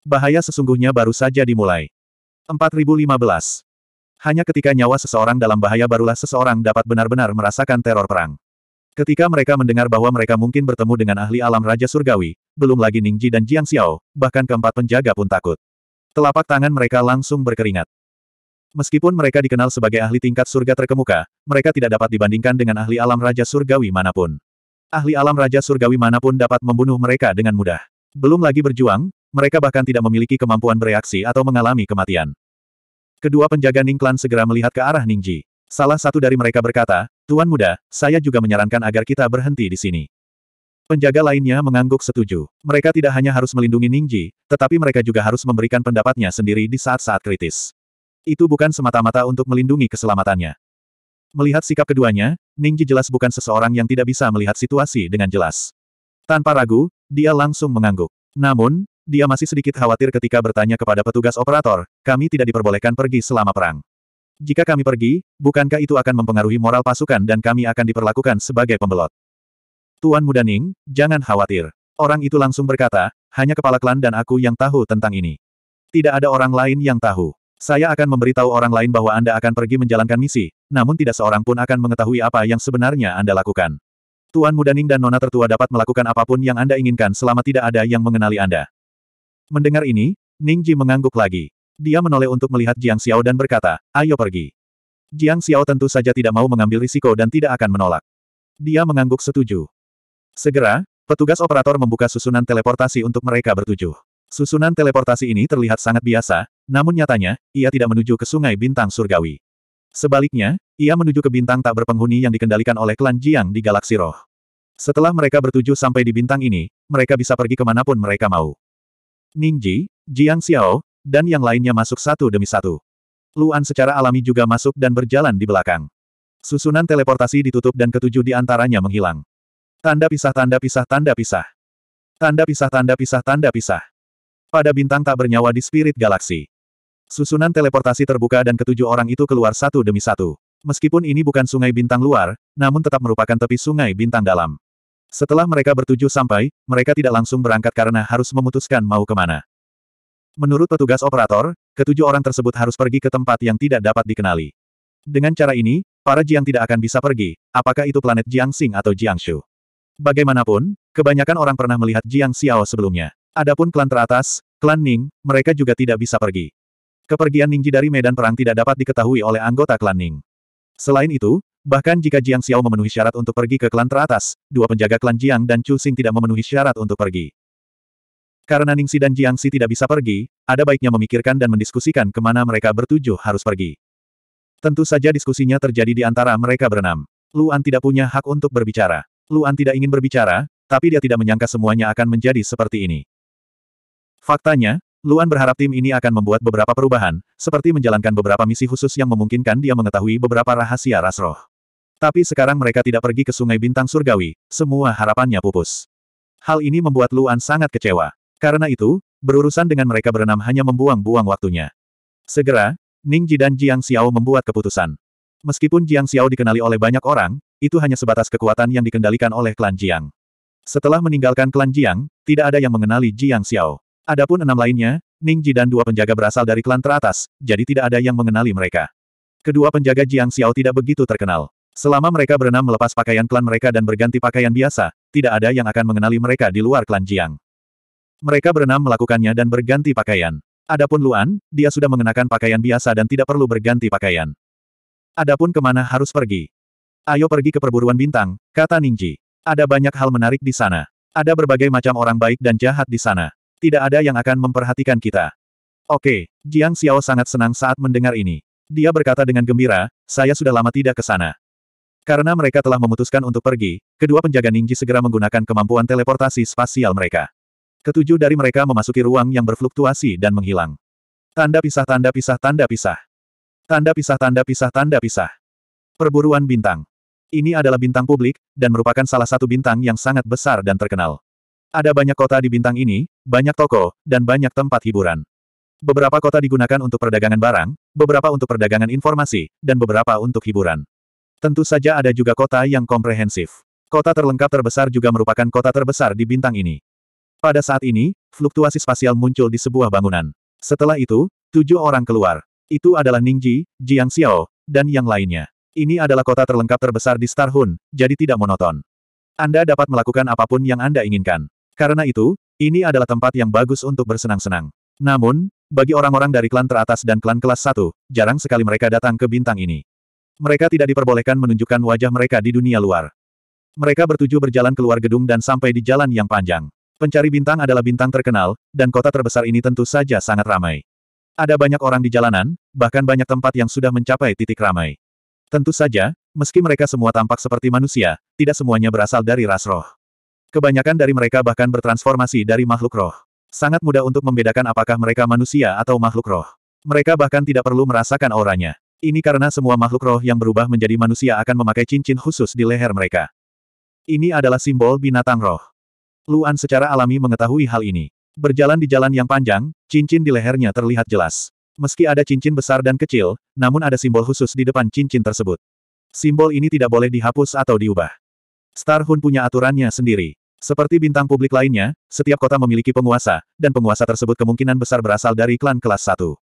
Bahaya sesungguhnya baru saja dimulai. 4015. Hanya ketika nyawa seseorang dalam bahaya barulah seseorang dapat benar-benar merasakan teror perang. Ketika mereka mendengar bahwa mereka mungkin bertemu dengan ahli alam Raja Surgawi, belum lagi Ningji dan Jiang Xiao, bahkan keempat penjaga pun takut. Telapak tangan mereka langsung berkeringat. Meskipun mereka dikenal sebagai ahli tingkat surga terkemuka, mereka tidak dapat dibandingkan dengan ahli alam Raja Surgawi mana pun. Ahli alam Raja Surgawi mana pun dapat membunuh mereka dengan mudah. Belum lagi berjuang, mereka bahkan tidak memiliki kemampuan bereaksi atau mengalami kematian. Kedua penjaga Ning Clan segera melihat ke arah Ningji. Salah satu dari mereka berkata, Tuan Muda, saya juga menyarankan agar kita berhenti di sini. Penjaga lainnya mengangguk setuju. Mereka tidak hanya harus melindungi Ningji, tetapi mereka juga harus memberikan pendapatnya sendiri di saat-saat kritis. Itu bukan semata-mata untuk melindungi keselamatannya. Melihat sikap keduanya, Ningji jelas bukan seseorang yang tidak bisa melihat situasi dengan jelas. Tanpa ragu, dia langsung mengangguk. Namun, dia masih sedikit khawatir ketika bertanya kepada petugas operator, kami tidak diperbolehkan pergi selama perang. Jika kami pergi, bukankah itu akan mempengaruhi moral pasukan dan kami akan diperlakukan sebagai pembelot? Tuan Muda Ning, jangan khawatir. Orang itu langsung berkata, hanya kepala klan dan aku yang tahu tentang ini. Tidak ada orang lain yang tahu. Saya akan memberitahu orang lain bahwa Anda akan pergi menjalankan misi, namun tidak seorang pun akan mengetahui apa yang sebenarnya Anda lakukan. Tuan Mudaning dan Nona Tertua dapat melakukan apa pun yang Anda inginkan selama tidak ada yang mengenali Anda. Mendengar ini, Ningji mengangguk lagi. Dia menoleh untuk melihat Jiang Xiao dan berkata, ayo pergi. Jiang Xiao tentu saja tidak mau mengambil risiko dan tidak akan menolak. Dia mengangguk setuju. Segera, petugas operator membuka susunan teleportasi untuk mereka bertujuh. Susunan teleportasi ini terlihat sangat biasa, namun nyatanya, ia tidak menuju ke sungai bintang surgawi. Sebaliknya, ia menuju ke bintang tak berpenghuni yang dikendalikan oleh klan Jiang di galaksi roh. Setelah mereka bertujuh sampai di bintang ini, mereka bisa pergi ke mana pun mereka mau. Ningji, Jiang Xiao, dan yang lainnya masuk satu demi satu. Luan secara alami juga masuk dan berjalan di belakang. Susunan teleportasi ditutup dan ketujuh di antaranya menghilang. Tanda pisah tanda pisah tanda pisah. Tanda pisah tanda pisah tanda pisah. Pada bintang tak bernyawa di spirit galaksi. Susunan teleportasi terbuka dan ketujuh orang itu keluar satu demi satu. Meskipun ini bukan sungai bintang luar, namun tetap merupakan tepi sungai bintang dalam. Setelah mereka bertujuh sampai, mereka tidak langsung berangkat karena harus memutuskan mau ke mana. Menurut petugas operator, ketujuh orang tersebut harus pergi ke tempat yang tidak dapat dikenali. Dengan cara ini, para Jiang tidak akan bisa pergi, apakah itu planet Jiangxing atau Jiangshu. Bagaimanapun, kebanyakan orang pernah melihat Jiang Xiao sebelumnya. Adapun klan teratas, klan Ning, mereka juga tidak bisa pergi. Kepergian Ningji dari medan perang tidak dapat diketahui oleh anggota klan Ning. Selain itu, bahkan jika Jiang Xiao memenuhi syarat untuk pergi ke klan teratas, dua penjaga klan Jiang dan Chu Xing tidak memenuhi syarat untuk pergi. Karena Ningsi dan Jiang Xi tidak bisa pergi, ada baiknya memikirkan dan mendiskusikan ke mana mereka bertujuh harus pergi. Tentu saja diskusinya terjadi di antara mereka berenam. Luan tidak punya hak untuk berbicara. Luan tidak ingin berbicara, tapi dia tidak menyangka semuanya akan menjadi seperti ini. Faktanya, Luan berharap tim ini akan membuat beberapa perubahan, seperti menjalankan beberapa misi khusus yang memungkinkan dia mengetahui beberapa rahasia ras roh. Tapi sekarang mereka tidak pergi ke Sungai Bintang Surgawi, semua harapannya pupus. Hal ini membuat Luan sangat kecewa. Karena itu, berurusan dengan mereka berenam hanya membuang-buang waktunya. Segera, Ning dan Jiang Xiao membuat keputusan. Meskipun Jiang Xiao dikenali oleh banyak orang, itu hanya sebatas kekuatan yang dikendalikan oleh klan Jiang. Setelah meninggalkan klan Jiang, tidak ada yang mengenali Jiang Xiao. Adapun enam lainnya, Ningji dan dua penjaga berasal dari klan teratas, jadi tidak ada yang mengenali mereka. Kedua penjaga Jiang Xiao tidak begitu terkenal. Selama mereka berenam melepas pakaian klan mereka dan berganti pakaian biasa, tidak ada yang akan mengenali mereka di luar klan Jiang. Mereka berenam melakukannya dan berganti pakaian. Adapun Luan, dia sudah mengenakan pakaian biasa dan tidak perlu berganti pakaian. Adapun ke mana harus pergi? Ayo pergi ke perburuan bintang, kata Ningji. Ada banyak hal menarik di sana. Ada berbagai macam orang baik dan jahat di sana. Tidak ada yang akan memperhatikan kita. Oke, Jiang Xiao sangat senang saat mendengar ini. Dia berkata dengan gembira, saya sudah lama tidak ke sana. Karena mereka telah memutuskan untuk pergi, kedua penjaga Ningji segera menggunakan kemampuan teleportasi spasial mereka. Ketujuh dari mereka memasuki ruang yang berfluktuasi dan menghilang. Tanda pisah tanda pisah tanda pisah. Tanda pisah tanda pisah tanda pisah. Perburuan bintang. Ini adalah bintang publik, dan merupakan salah satu bintang yang sangat besar dan terkenal. Ada banyak kota di bintang ini, banyak toko, dan banyak tempat hiburan. Beberapa kota digunakan untuk perdagangan barang, beberapa untuk perdagangan informasi, dan beberapa untuk hiburan. Tentu saja ada juga kota yang komprehensif. Kota terlengkap terbesar juga merupakan kota terbesar di bintang ini. Pada saat ini, fluktuasi spasial muncul di sebuah bangunan. Setelah itu, tujuh orang keluar. Itu adalah Ningji, Jiang Xiao, dan yang lainnya. Ini adalah kota terlengkap terbesar di Starhun, jadi tidak monoton. Anda dapat melakukan apa pun yang Anda inginkan. Karena itu, ini adalah tempat yang bagus untuk bersenang-senang. Namun, bagi orang-orang dari klan teratas dan klan kelas 1, jarang sekali mereka datang ke bintang ini. Mereka tidak diperbolehkan menunjukkan wajah mereka di dunia luar. Mereka bertuju berjalan keluar gedung dan sampai di jalan yang panjang. Pencari bintang adalah bintang terkenal, dan kota terbesar ini tentu saja sangat ramai. Ada banyak orang di jalanan, bahkan banyak tempat yang sudah mencapai titik ramai. Tentu saja, meski mereka semua tampak seperti manusia, tidak semuanya berasal dari ras roh. Kebanyakan dari mereka bahkan bertransformasi dari makhluk roh. Sangat mudah untuk membedakan apakah mereka manusia atau makhluk roh. Mereka bahkan tidak perlu merasakan auranya. Ini karena semua makhluk roh yang berubah menjadi manusia akan memakai cincin khusus di leher mereka. Ini adalah simbol binatang roh. Luan secara alami mengetahui hal ini. Berjalan di jalan yang panjang, cincin di lehernya terlihat jelas. Meski ada cincin besar dan kecil, namun ada simbol khusus di depan cincin tersebut. Simbol ini tidak boleh dihapus atau diubah. Star Hun punya aturannya sendiri. Seperti bintang publik lainnya, setiap kota memiliki penguasa, dan penguasa tersebut kemungkinan besar berasal dari klan kelas 1.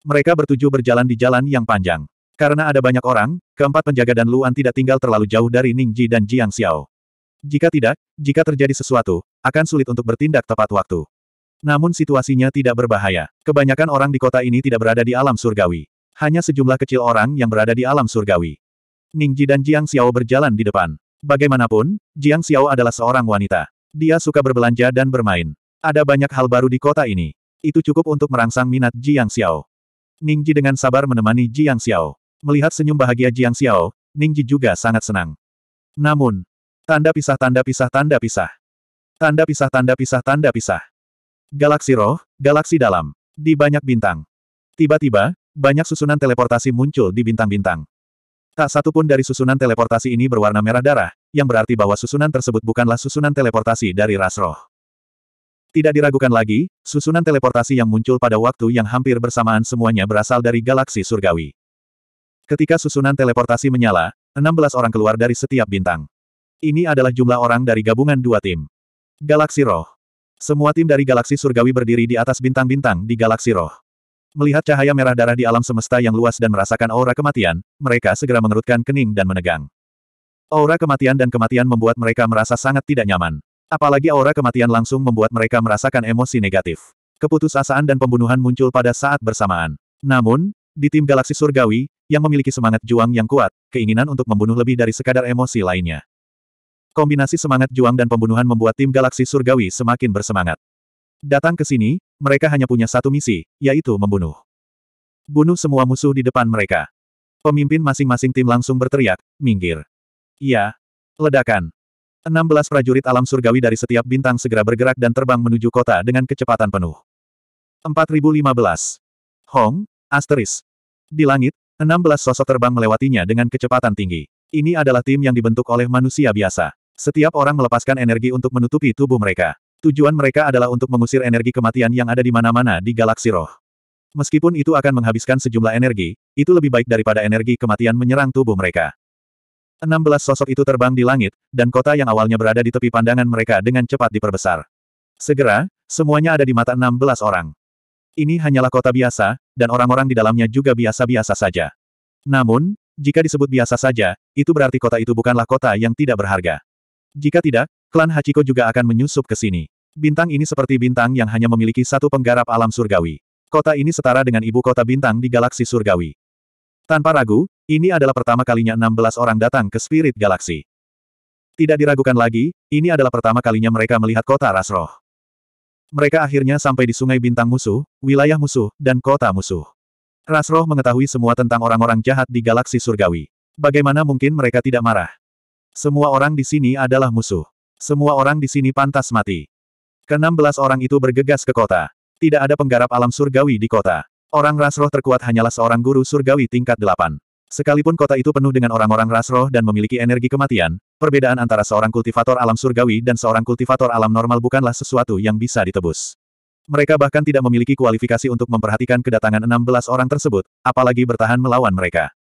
Mereka bertuju berjalan di jalan yang panjang. Karena ada banyak orang, keempat penjaga dan Luan tidak tinggal terlalu jauh dari Ningji dan Jiang Xiao. Jika tidak, jika terjadi sesuatu, akan sulit untuk bertindak tepat waktu. Namun situasinya tidak berbahaya. Kebanyakan orang di kota ini tidak berada di alam surgawi. Hanya sejumlah kecil orang yang berada di alam surgawi. Ningji dan Jiang Xiao berjalan di depan. Bagaimanapun, Jiang Xiao adalah seorang wanita. Dia suka berbelanja dan bermain. Ada banyak hal baru di kota ini. Itu cukup untuk merangsang minat Jiang Xiao. Ningji dengan sabar menemani Jiang Xiao. Melihat senyum bahagia Jiang Xiao, Ningji juga sangat senang. Namun, tanda pisah tanda pisah tanda pisah. Tanda pisah tanda pisah tanda pisah. Galaksi roh, galaksi dalam. Di banyak bintang. Tiba-tiba, banyak susunan teleportasi muncul di bintang-bintang. Tak satu pun dari susunan teleportasi ini berwarna merah darah, yang berarti bahwa susunan tersebut bukanlah susunan teleportasi dari ras roh. Tidak diragukan lagi, susunan teleportasi yang muncul pada waktu yang hampir bersamaan semuanya berasal dari galaksi surgawi. Ketika susunan teleportasi menyala, 16 orang keluar dari setiap bintang. Ini adalah jumlah orang dari gabungan dua tim. Galaksi Roh. Semua tim dari galaksi surgawi berdiri di atas bintang-bintang di galaksi Roh. Melihat cahaya merah darah di alam semesta yang luas dan merasakan aura kematian, mereka segera mengerutkan kening dan menegang. Aura kematian dan kematian membuat mereka merasa sangat tidak nyaman. Apalagi aura kematian langsung membuat mereka merasakan emosi negatif. Keputusasaan dan pembunuhan muncul pada saat bersamaan. Namun, di tim galaksi surgawi, yang memiliki semangat juang yang kuat, keinginan untuk membunuh lebih dari sekadar emosi lainnya. Kombinasi semangat juang dan pembunuhan membuat tim galaksi surgawi semakin bersemangat. Datang ke sini, mereka hanya punya satu misi, yaitu membunuh. Bunuh semua musuh di depan mereka. Pemimpin masing-masing tim langsung berteriak, minggir. Iya. Ledakan. 16 prajurit alam surgawi dari setiap bintang segera bergerak dan terbang menuju kota dengan kecepatan penuh. 4015. Hong, Asteris. Di langit, 16 sosok terbang melewatinya dengan kecepatan tinggi. Ini adalah tim yang dibentuk oleh manusia biasa. Setiap orang melepaskan energi untuk menutupi tubuh mereka. Tujuan mereka adalah untuk mengusir energi kematian yang ada di mana-mana di galaksi roh. Meskipun itu akan menghabiskan sejumlah energi, itu lebih baik daripada energi kematian menyerang tubuh mereka. 16 sosok itu terbang di langit, dan kota yang awalnya berada di tepi pandangan mereka dengan cepat diperbesar. Segera, semuanya ada di mata 16 orang. Ini hanyalah kota biasa, dan orang-orang di dalamnya juga biasa-biasa saja. Namun, Jika disebut biasa saja, itu berarti kota itu bukanlah kota yang tidak berharga. Jika tidak, klan Hachiko juga akan menyusup ke sini. Bintang ini seperti bintang yang hanya memiliki satu penggarap alam surgawi. Kota ini setara dengan ibu kota bintang di galaksi surgawi. Tanpa ragu, ini adalah pertama kalinya 16 orang datang ke Spirit Galaxy. Tidak diragukan lagi, ini adalah pertama kalinya mereka melihat kota Rasroh. Mereka akhirnya sampai di sungai bintang musuh, wilayah musuh, dan kota musuh. Rasroh mengetahui semua tentang orang-orang jahat di galaksi surgawi. Bagaimana mungkin mereka tidak marah? Semua orang di sini adalah musuh. Semua orang di sini pantas mati. Ke-16 orang itu bergegas ke kota. Tidak ada penggarap alam surgawi di kota. Orang Rasroh terkuat hanyalah seorang guru surgawi tingkat delapan. Sekalipun kota itu penuh dengan orang-orang Rasroh dan memiliki energi kematian, perbedaan antara seorang kultivator alam surgawi dan seorang kultivator alam normal bukanlah sesuatu yang bisa ditebus. Mereka bahkan tidak memiliki kualifikasi untuk memperhatikan kedatangan 16 orang tersebut, apalagi bertahan melawan mereka.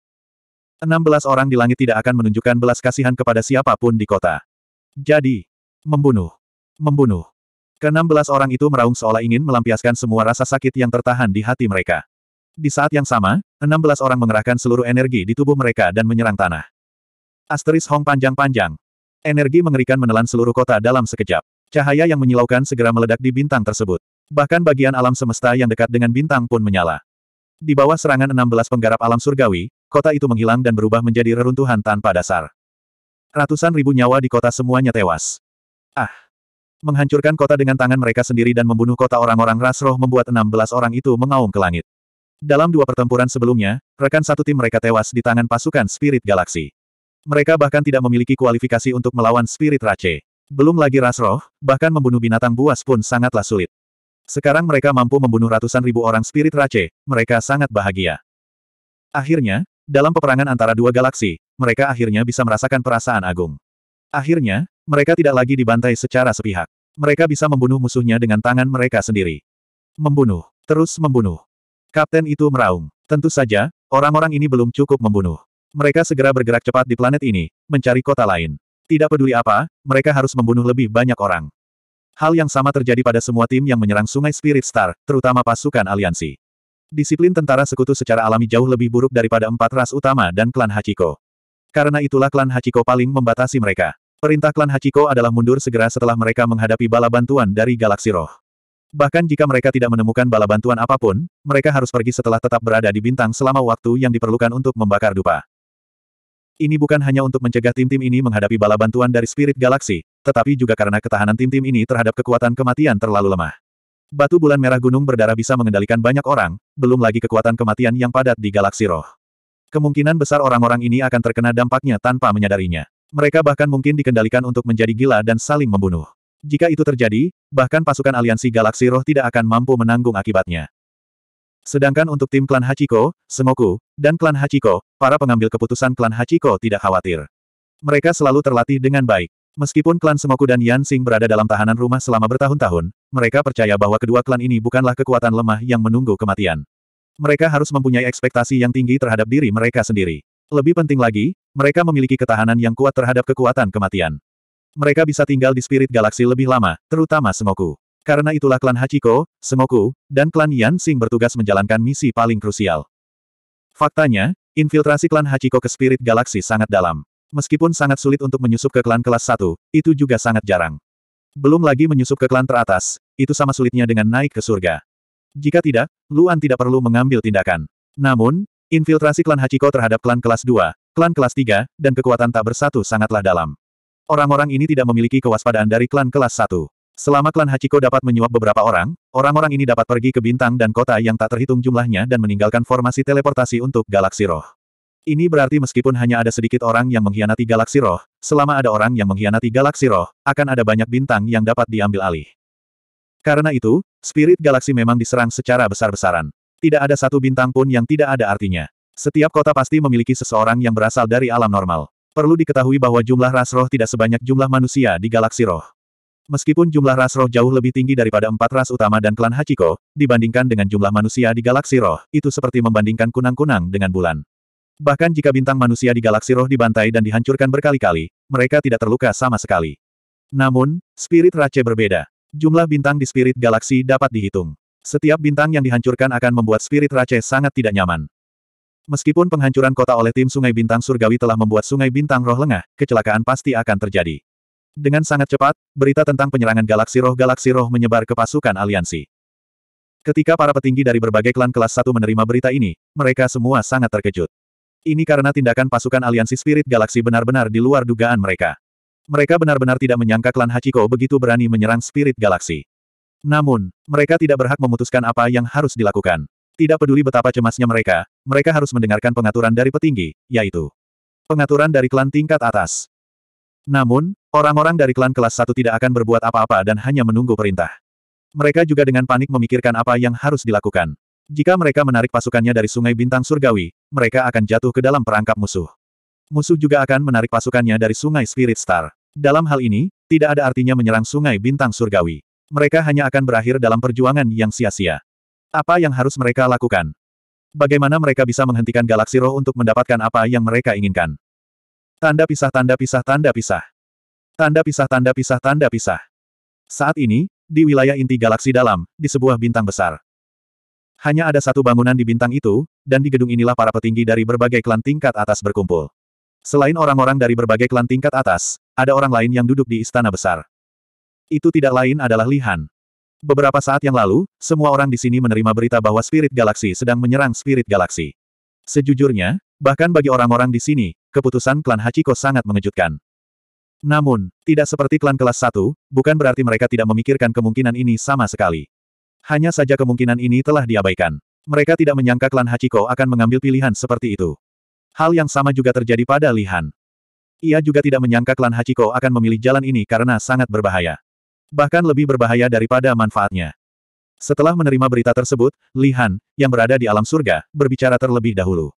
16 orang di langit tidak akan menunjukkan belas kasihan kepada siapa pun di kota. Jadi, membunuh. Membunuh. Ke-16 orang itu meraung seolah ingin melampiaskan semua rasa sakit yang tertahan di hati mereka. Di saat yang sama, 16 orang mengerahkan seluruh energi di tubuh mereka dan menyerang tanah. Asteris Hong panjang-panjang. Energi mengerikan menelan seluruh kota dalam sekejap. Cahaya yang menyilaukan segera meledak di bintang tersebut. Bahkan bagian alam semesta yang dekat dengan bintang pun menyala. Di bawah serangan 16 penggarap alam surgawi, kota itu menghilang dan berubah menjadi reruntuhan tanpa dasar. Ratusan ribu nyawa di kota semuanya tewas. Ah! Menghancurkan kota dengan tangan mereka sendiri dan membunuh kota orang-orang Rasroh membuat 16 orang itu mengaum ke langit. Dalam dua pertempuran sebelumnya, rekan satu tim mereka tewas di tangan pasukan Spirit Galaxy. Mereka bahkan tidak memiliki kualifikasi untuk melawan Spirit Rache. Belum lagi Rasroh, bahkan membunuh binatang buas pun sangatlah sulit. Sekarang mereka mampu membunuh ratusan ribu orang Spirit Rache, mereka sangat bahagia. Akhirnya, dalam peperangan antara dua galaksi, mereka akhirnya bisa merasakan perasaan agung. Akhirnya, mereka tidak lagi dibantai secara sepihak. Mereka bisa membunuh musuhnya dengan tangan mereka sendiri. Membunuh. Terus membunuh. Kapten itu meraung. Tentu saja, orang-orang ini belum cukup membunuh. Mereka segera bergerak cepat di planet ini, mencari kota lain. Tidak peduli apa, mereka harus membunuh lebih banyak orang. Hal yang sama terjadi pada semua tim yang menyerang Sungai Spirit Star, terutama pasukan aliansi. Disiplin tentara sekutu secara alami jauh lebih buruk daripada empat ras utama dan klan Hachiko. Karena itulah klan Hachiko paling membatasi mereka. Perintah klan Hachiko adalah mundur segera setelah mereka menghadapi bala bantuan dari galaksi roh. Bahkan jika mereka tidak menemukan bala bantuan apa pun, mereka harus pergi setelah tetap berada di bintang selama waktu yang diperlukan untuk membakar dupa. Ini bukan hanya untuk mencegah tim-tim ini menghadapi bala bantuan dari Spirit Galaxy, tetapi juga karena ketahanan tim-tim ini terhadap kekuatan kematian terlalu lemah. Batu bulan merah gunung berdarah bisa mengendalikan banyak orang, belum lagi kekuatan kematian yang padat di galaksi roh. Kemungkinan besar orang-orang ini akan terkena dampaknya tanpa menyadarinya. Mereka bahkan mungkin dikendalikan untuk menjadi gila dan saling membunuh. Jika itu terjadi, bahkan pasukan aliansi galaksi roh tidak akan mampu menanggung akibatnya. Sedangkan untuk tim klan Hachiko, Sengoku, dan klan Hachiko, para pengambil keputusan klan Hachiko tidak khawatir. Mereka selalu terlatih dengan baik. Meskipun klan Sengoku dan Yansing berada dalam tahanan rumah selama bertahun-tahun, mereka percaya bahwa kedua klan ini bukanlah kekuatan lemah yang menunggu kematian. Mereka harus mempunyai ekspektasi yang tinggi terhadap diri mereka sendiri. Lebih penting lagi, mereka memiliki ketahanan yang kuat terhadap kekuatan kematian. Mereka bisa tinggal di spirit galaksi lebih lama, terutama Sengoku. Karena itulah klan Hachiko, Sengoku, dan klan Yansing bertugas menjalankan misi paling krusial. Faktanya, infiltrasi klan Hachiko ke spirit galaksi sangat dalam. Meskipun sangat sulit untuk menyusup ke klan kelas 1, itu juga sangat jarang. Belum lagi menyusup ke klan teratas, itu sama sulitnya dengan naik ke surga. Jika tidak, Luan tidak perlu mengambil tindakan. Namun, Infiltrasi klan Hachiko terhadap klan kelas 2, klan kelas 3, dan kekuatan tak bersatu sangatlah dalam. Orang-orang ini tidak memiliki kewaspadaan dari klan kelas 1. Selama klan Hachiko dapat menyuap beberapa orang, orang-orang ini dapat pergi ke bintang dan kota yang tak terhitung jumlahnya dan meninggalkan formasi teleportasi untuk galaksi roh. Ini berarti meskipun hanya ada sedikit orang yang mengkhianati galaksi roh, selama ada orang yang mengkhianati galaksi roh, akan ada banyak bintang yang dapat diambil alih. Karena itu, spirit galaksi memang diserang secara besar-besaran. Tidak ada satu bintang pun yang tidak ada artinya. Setiap kota pasti memiliki seseorang yang berasal dari alam normal. Perlu diketahui bahwa jumlah ras roh tidak sebanyak jumlah manusia di galaksi roh. Meskipun jumlah ras roh jauh lebih tinggi daripada empat ras utama dan klan Hachiko, dibandingkan dengan jumlah manusia di galaksi roh, itu seperti membandingkan kunang-kunang dengan bulan. Bahkan jika bintang manusia di galaksi roh dibantai dan dihancurkan berkali-kali, mereka tidak terluka sama sekali. Namun, spirit Rache berbeda. Jumlah bintang di spirit galaksi dapat dihitung. Setiap bintang yang dihancurkan akan membuat spirit Rache sangat tidak nyaman. Meskipun penghancuran kota oleh tim Sungai Bintang Surgawi telah membuat Sungai Bintang Roh lengah, kecelakaan pasti akan terjadi. Dengan sangat cepat, berita tentang penyerangan Galaksi Roh Galaksi Roh menyebar ke pasukan aliansi. Ketika para petinggi dari berbagai klan kelas satu menerima berita ini, mereka semua sangat terkejut. Ini karena tindakan pasukan aliansi Spirit Galaksi benar-benar di luar dugaan mereka. Mereka benar-benar tidak menyangka klan Hachiko begitu berani menyerang Spirit Galaksi. Namun, mereka tidak berhak memutuskan apa yang harus dilakukan. Tidak peduli betapa cemasnya mereka, mereka harus mendengarkan pengaturan dari petinggi, yaitu pengaturan dari klan tingkat atas. Namun, orang-orang dari klan kelas satu tidak akan berbuat apa-apa dan hanya menunggu perintah. Mereka juga dengan panik memikirkan apa yang harus dilakukan. Jika mereka menarik pasukannya dari Sungai Bintang Surgawi, mereka akan jatuh ke dalam perangkap musuh. Musuh juga akan menarik pasukannya dari Sungai Spirit Star. Dalam hal ini, tidak ada artinya menyerang Sungai Bintang Surgawi. Mereka hanya akan berakhir dalam perjuangan yang sia-sia. Apa yang harus mereka lakukan? Bagaimana mereka bisa menghentikan galaksi roh untuk mendapatkan apa yang mereka inginkan? Tanda pisah tanda pisah tanda pisah. Tanda pisah tanda pisah tanda pisah. Saat ini, di wilayah inti galaksi dalam, di sebuah bintang besar. Hanya ada satu bangunan di bintang itu, dan di gedung inilah para petinggi dari berbagai klan tingkat atas berkumpul. Selain orang-orang dari berbagai klan tingkat atas, ada orang lain yang duduk di istana besar. Itu tidak lain adalah Lihan. Beberapa saat yang lalu, semua orang di sini menerima berita bahwa Spirit Galaksi sedang menyerang Spirit Galaksi. Sejujurnya, bahkan bagi orang-orang di sini, keputusan klan Hachiko sangat mengejutkan. Namun, tidak seperti klan kelas 1, bukan berarti mereka tidak memikirkan kemungkinan ini sama sekali. Hanya saja kemungkinan ini telah diabaikan. Mereka tidak menyangka klan Hachiko akan mengambil pilihan seperti itu. Hal yang sama juga terjadi pada Lihan. Ia juga tidak menyangka klan Hachiko akan memilih jalan ini karena sangat berbahaya. Bahkan lebih berbahaya daripada manfaatnya. Setelah menerima berita tersebut, Lihan, yang berada di alam surga, berbicara terlebih dahulu.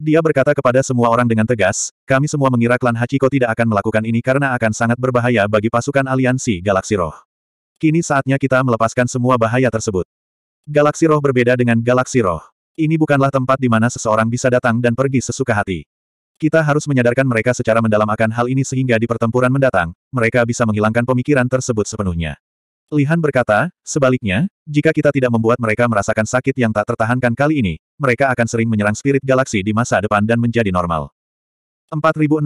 Dia berkata kepada semua orang dengan tegas, kami semua mengira klan Hachiko tidak akan melakukan ini karena akan sangat berbahaya bagi pasukan aliansi Galaksi Roh. Kini saatnya kita melepaskan semua bahaya tersebut. Galaksi Roh berbeda dengan Galaksi Roh. Ini bukanlah tempat di mana seseorang bisa datang dan pergi sesuka hati. Kita harus menyadarkan mereka secara mendalam akan hal ini sehingga di pertempuran mendatang, mereka bisa menghilangkan pemikiran tersebut sepenuhnya. Lihan berkata, sebaliknya, jika kita tidak membuat mereka merasakan sakit yang tak tertahankan kali ini, mereka akan sering menyerang spirit galaksi di masa depan dan menjadi normal. 4016.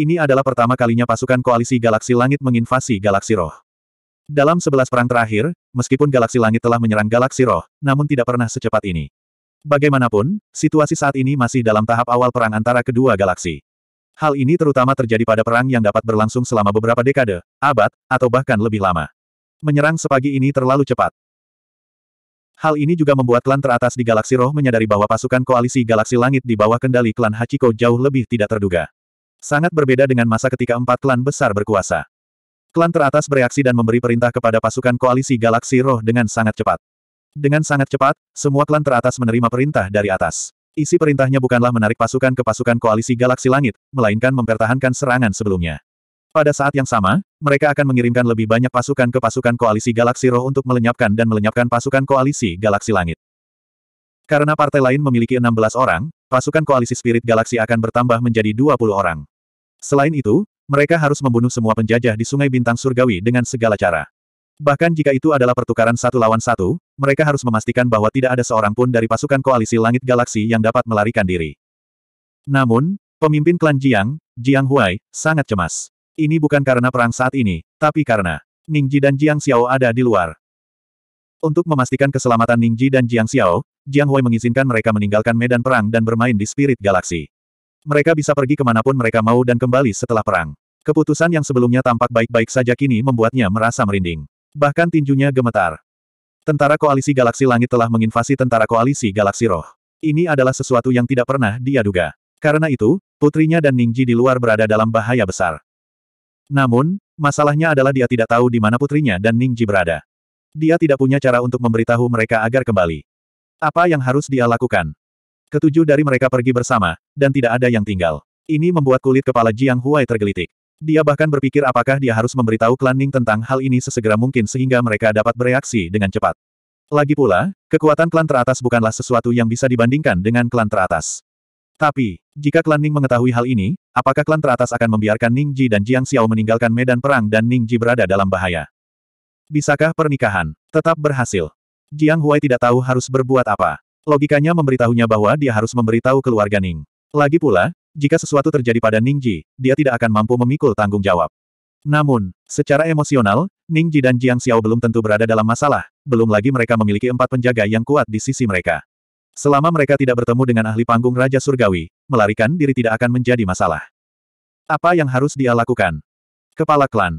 Ini adalah pertama kalinya pasukan koalisi galaksi langit menginvasi galaksi roh. Dalam sebelas perang terakhir, meskipun galaksi langit telah menyerang galaksi roh, namun tidak pernah secepat ini. Bagaimanapun, situasi saat ini masih dalam tahap awal perang antara kedua galaksi. Hal ini terutama terjadi pada perang yang dapat berlangsung selama beberapa dekade, abad, atau bahkan lebih lama. Menyerang sepagi ini terlalu cepat. Hal ini juga membuat klan teratas di Galaksi Roh menyadari bahwa pasukan koalisi Galaksi Langit di bawah kendali klan Hachiko jauh lebih tidak terduga. Sangat berbeda dengan masa ketika empat klan besar berkuasa. Klan teratas bereaksi dan memberi perintah kepada pasukan koalisi Galaksi Roh dengan sangat cepat. Dengan sangat cepat, semua klan teratas menerima perintah dari atas. Isi perintahnya bukanlah menarik pasukan ke pasukan koalisi Galaksi Langit, melainkan mempertahankan serangan sebelumnya. Pada saat yang sama, mereka akan mengirimkan lebih banyak pasukan ke pasukan koalisi Galaksi Roh untuk melenyapkan dan melenyapkan pasukan koalisi Galaksi Langit. Karena partai lain memiliki 16 orang, pasukan koalisi Spirit Galaksi akan bertambah menjadi 20 orang. Selain itu, mereka harus membunuh semua penjajah di Sungai Bintang Surgawi dengan segala cara. Bahkan jika itu adalah pertukaran satu lawan satu, mereka harus memastikan bahwa tidak ada seorang pun dari pasukan koalisi Langit Galaksi yang dapat melarikan diri. Namun, pemimpin klan Jiang, Jiang Huai, sangat cemas. Ini bukan karena perang saat ini, tapi karena Ningji dan Jiang Xiao ada di luar. Untuk memastikan keselamatan Ningji dan Jiang Xiao, Jiang Hui mengizinkan mereka meninggalkan medan perang dan bermain di Spirit Galaxy. Mereka bisa pergi ke mana pun mereka mau dan kembali setelah perang. Keputusan yang sebelumnya tampak baik-baik saja kini membuatnya merasa merinding. Bahkan tinjunya gemetar. Tentara Koalisi Galaksi Langit telah menginvasi Tentara Koalisi Galaksi Roh. Ini adalah sesuatu yang tidak pernah dia duga. Karena itu, putrinya dan Ningji di luar berada dalam bahaya besar. Namun, masalahnya adalah dia tidak tahu di mana putrinya dan Ningji berada. Dia tidak punya cara untuk memberitahu mereka agar kembali. Apa yang harus dia lakukan? Ketujuh dari mereka pergi bersama, dan tidak ada yang tinggal. Ini membuat kulit kepala Jiang Huai tergelitik. Dia bahkan berpikir apakah dia harus memberitahu klan Ning tentang hal ini sesegera mungkin sehingga mereka dapat bereaksi dengan cepat. Lagi pula, kekuatan klan teratas bukanlah sesuatu yang bisa dibandingkan dengan klan teratas. Tapi, jika klan Ning mengetahui hal ini, apakah klan teratas akan membiarkan Ning Ji dan Jiang Xiao meninggalkan medan perang dan Ning Ji berada dalam bahaya? Bisakah pernikahan tetap berhasil? Jiang Huai tidak tahu harus berbuat apa. Logikanya memberitahunya bahwa dia harus memberitahu keluarga Ning. Lagi pula, jika sesuatu terjadi pada Ningji, dia tidak akan mampu memikul tanggung jawab. Namun, secara emosional, Ningji dan Jiang Xiao belum tentu berada dalam masalah, belum lagi mereka memiliki empat penjaga yang kuat di sisi mereka. Selama mereka tidak bertemu dengan ahli panggung Raja Surgawi, melarikan diri tidak akan menjadi masalah. Apa yang harus dia lakukan? Kepala klan.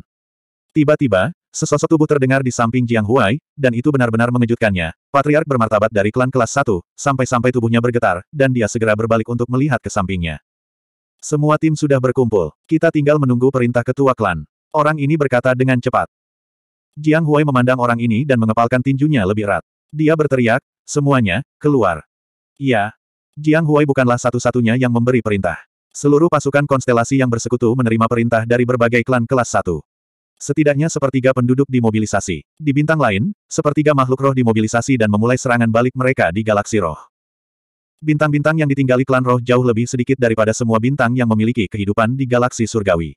Tiba-tiba, Sesosok tubuh terdengar di samping Jiang Huai, dan itu benar-benar mengejutkannya. Patriark bermartabat dari klan kelas 1, sampai-sampai tubuhnya bergetar, dan dia segera berbalik untuk melihat ke sampingnya. Semua tim sudah berkumpul. Kita tinggal menunggu perintah ketua klan. Orang ini berkata dengan cepat. Jiang Huai memandang orang ini dan mengepalkan tinjunya lebih erat. Dia berteriak, semuanya, keluar. Iya. Jiang Huai bukanlah satu-satunya yang memberi perintah. Seluruh pasukan konstelasi yang bersekutu menerima perintah dari berbagai klan kelas 1. Setidaknya sepertiga penduduk dimobilisasi. Di bintang lain, sepertiga makhluk roh dimobilisasi dan memulai serangan balik mereka di galaksi roh. Bintang-bintang yang ditinggali klan roh jauh lebih sedikit daripada semua bintang yang memiliki kehidupan di galaksi surgawi.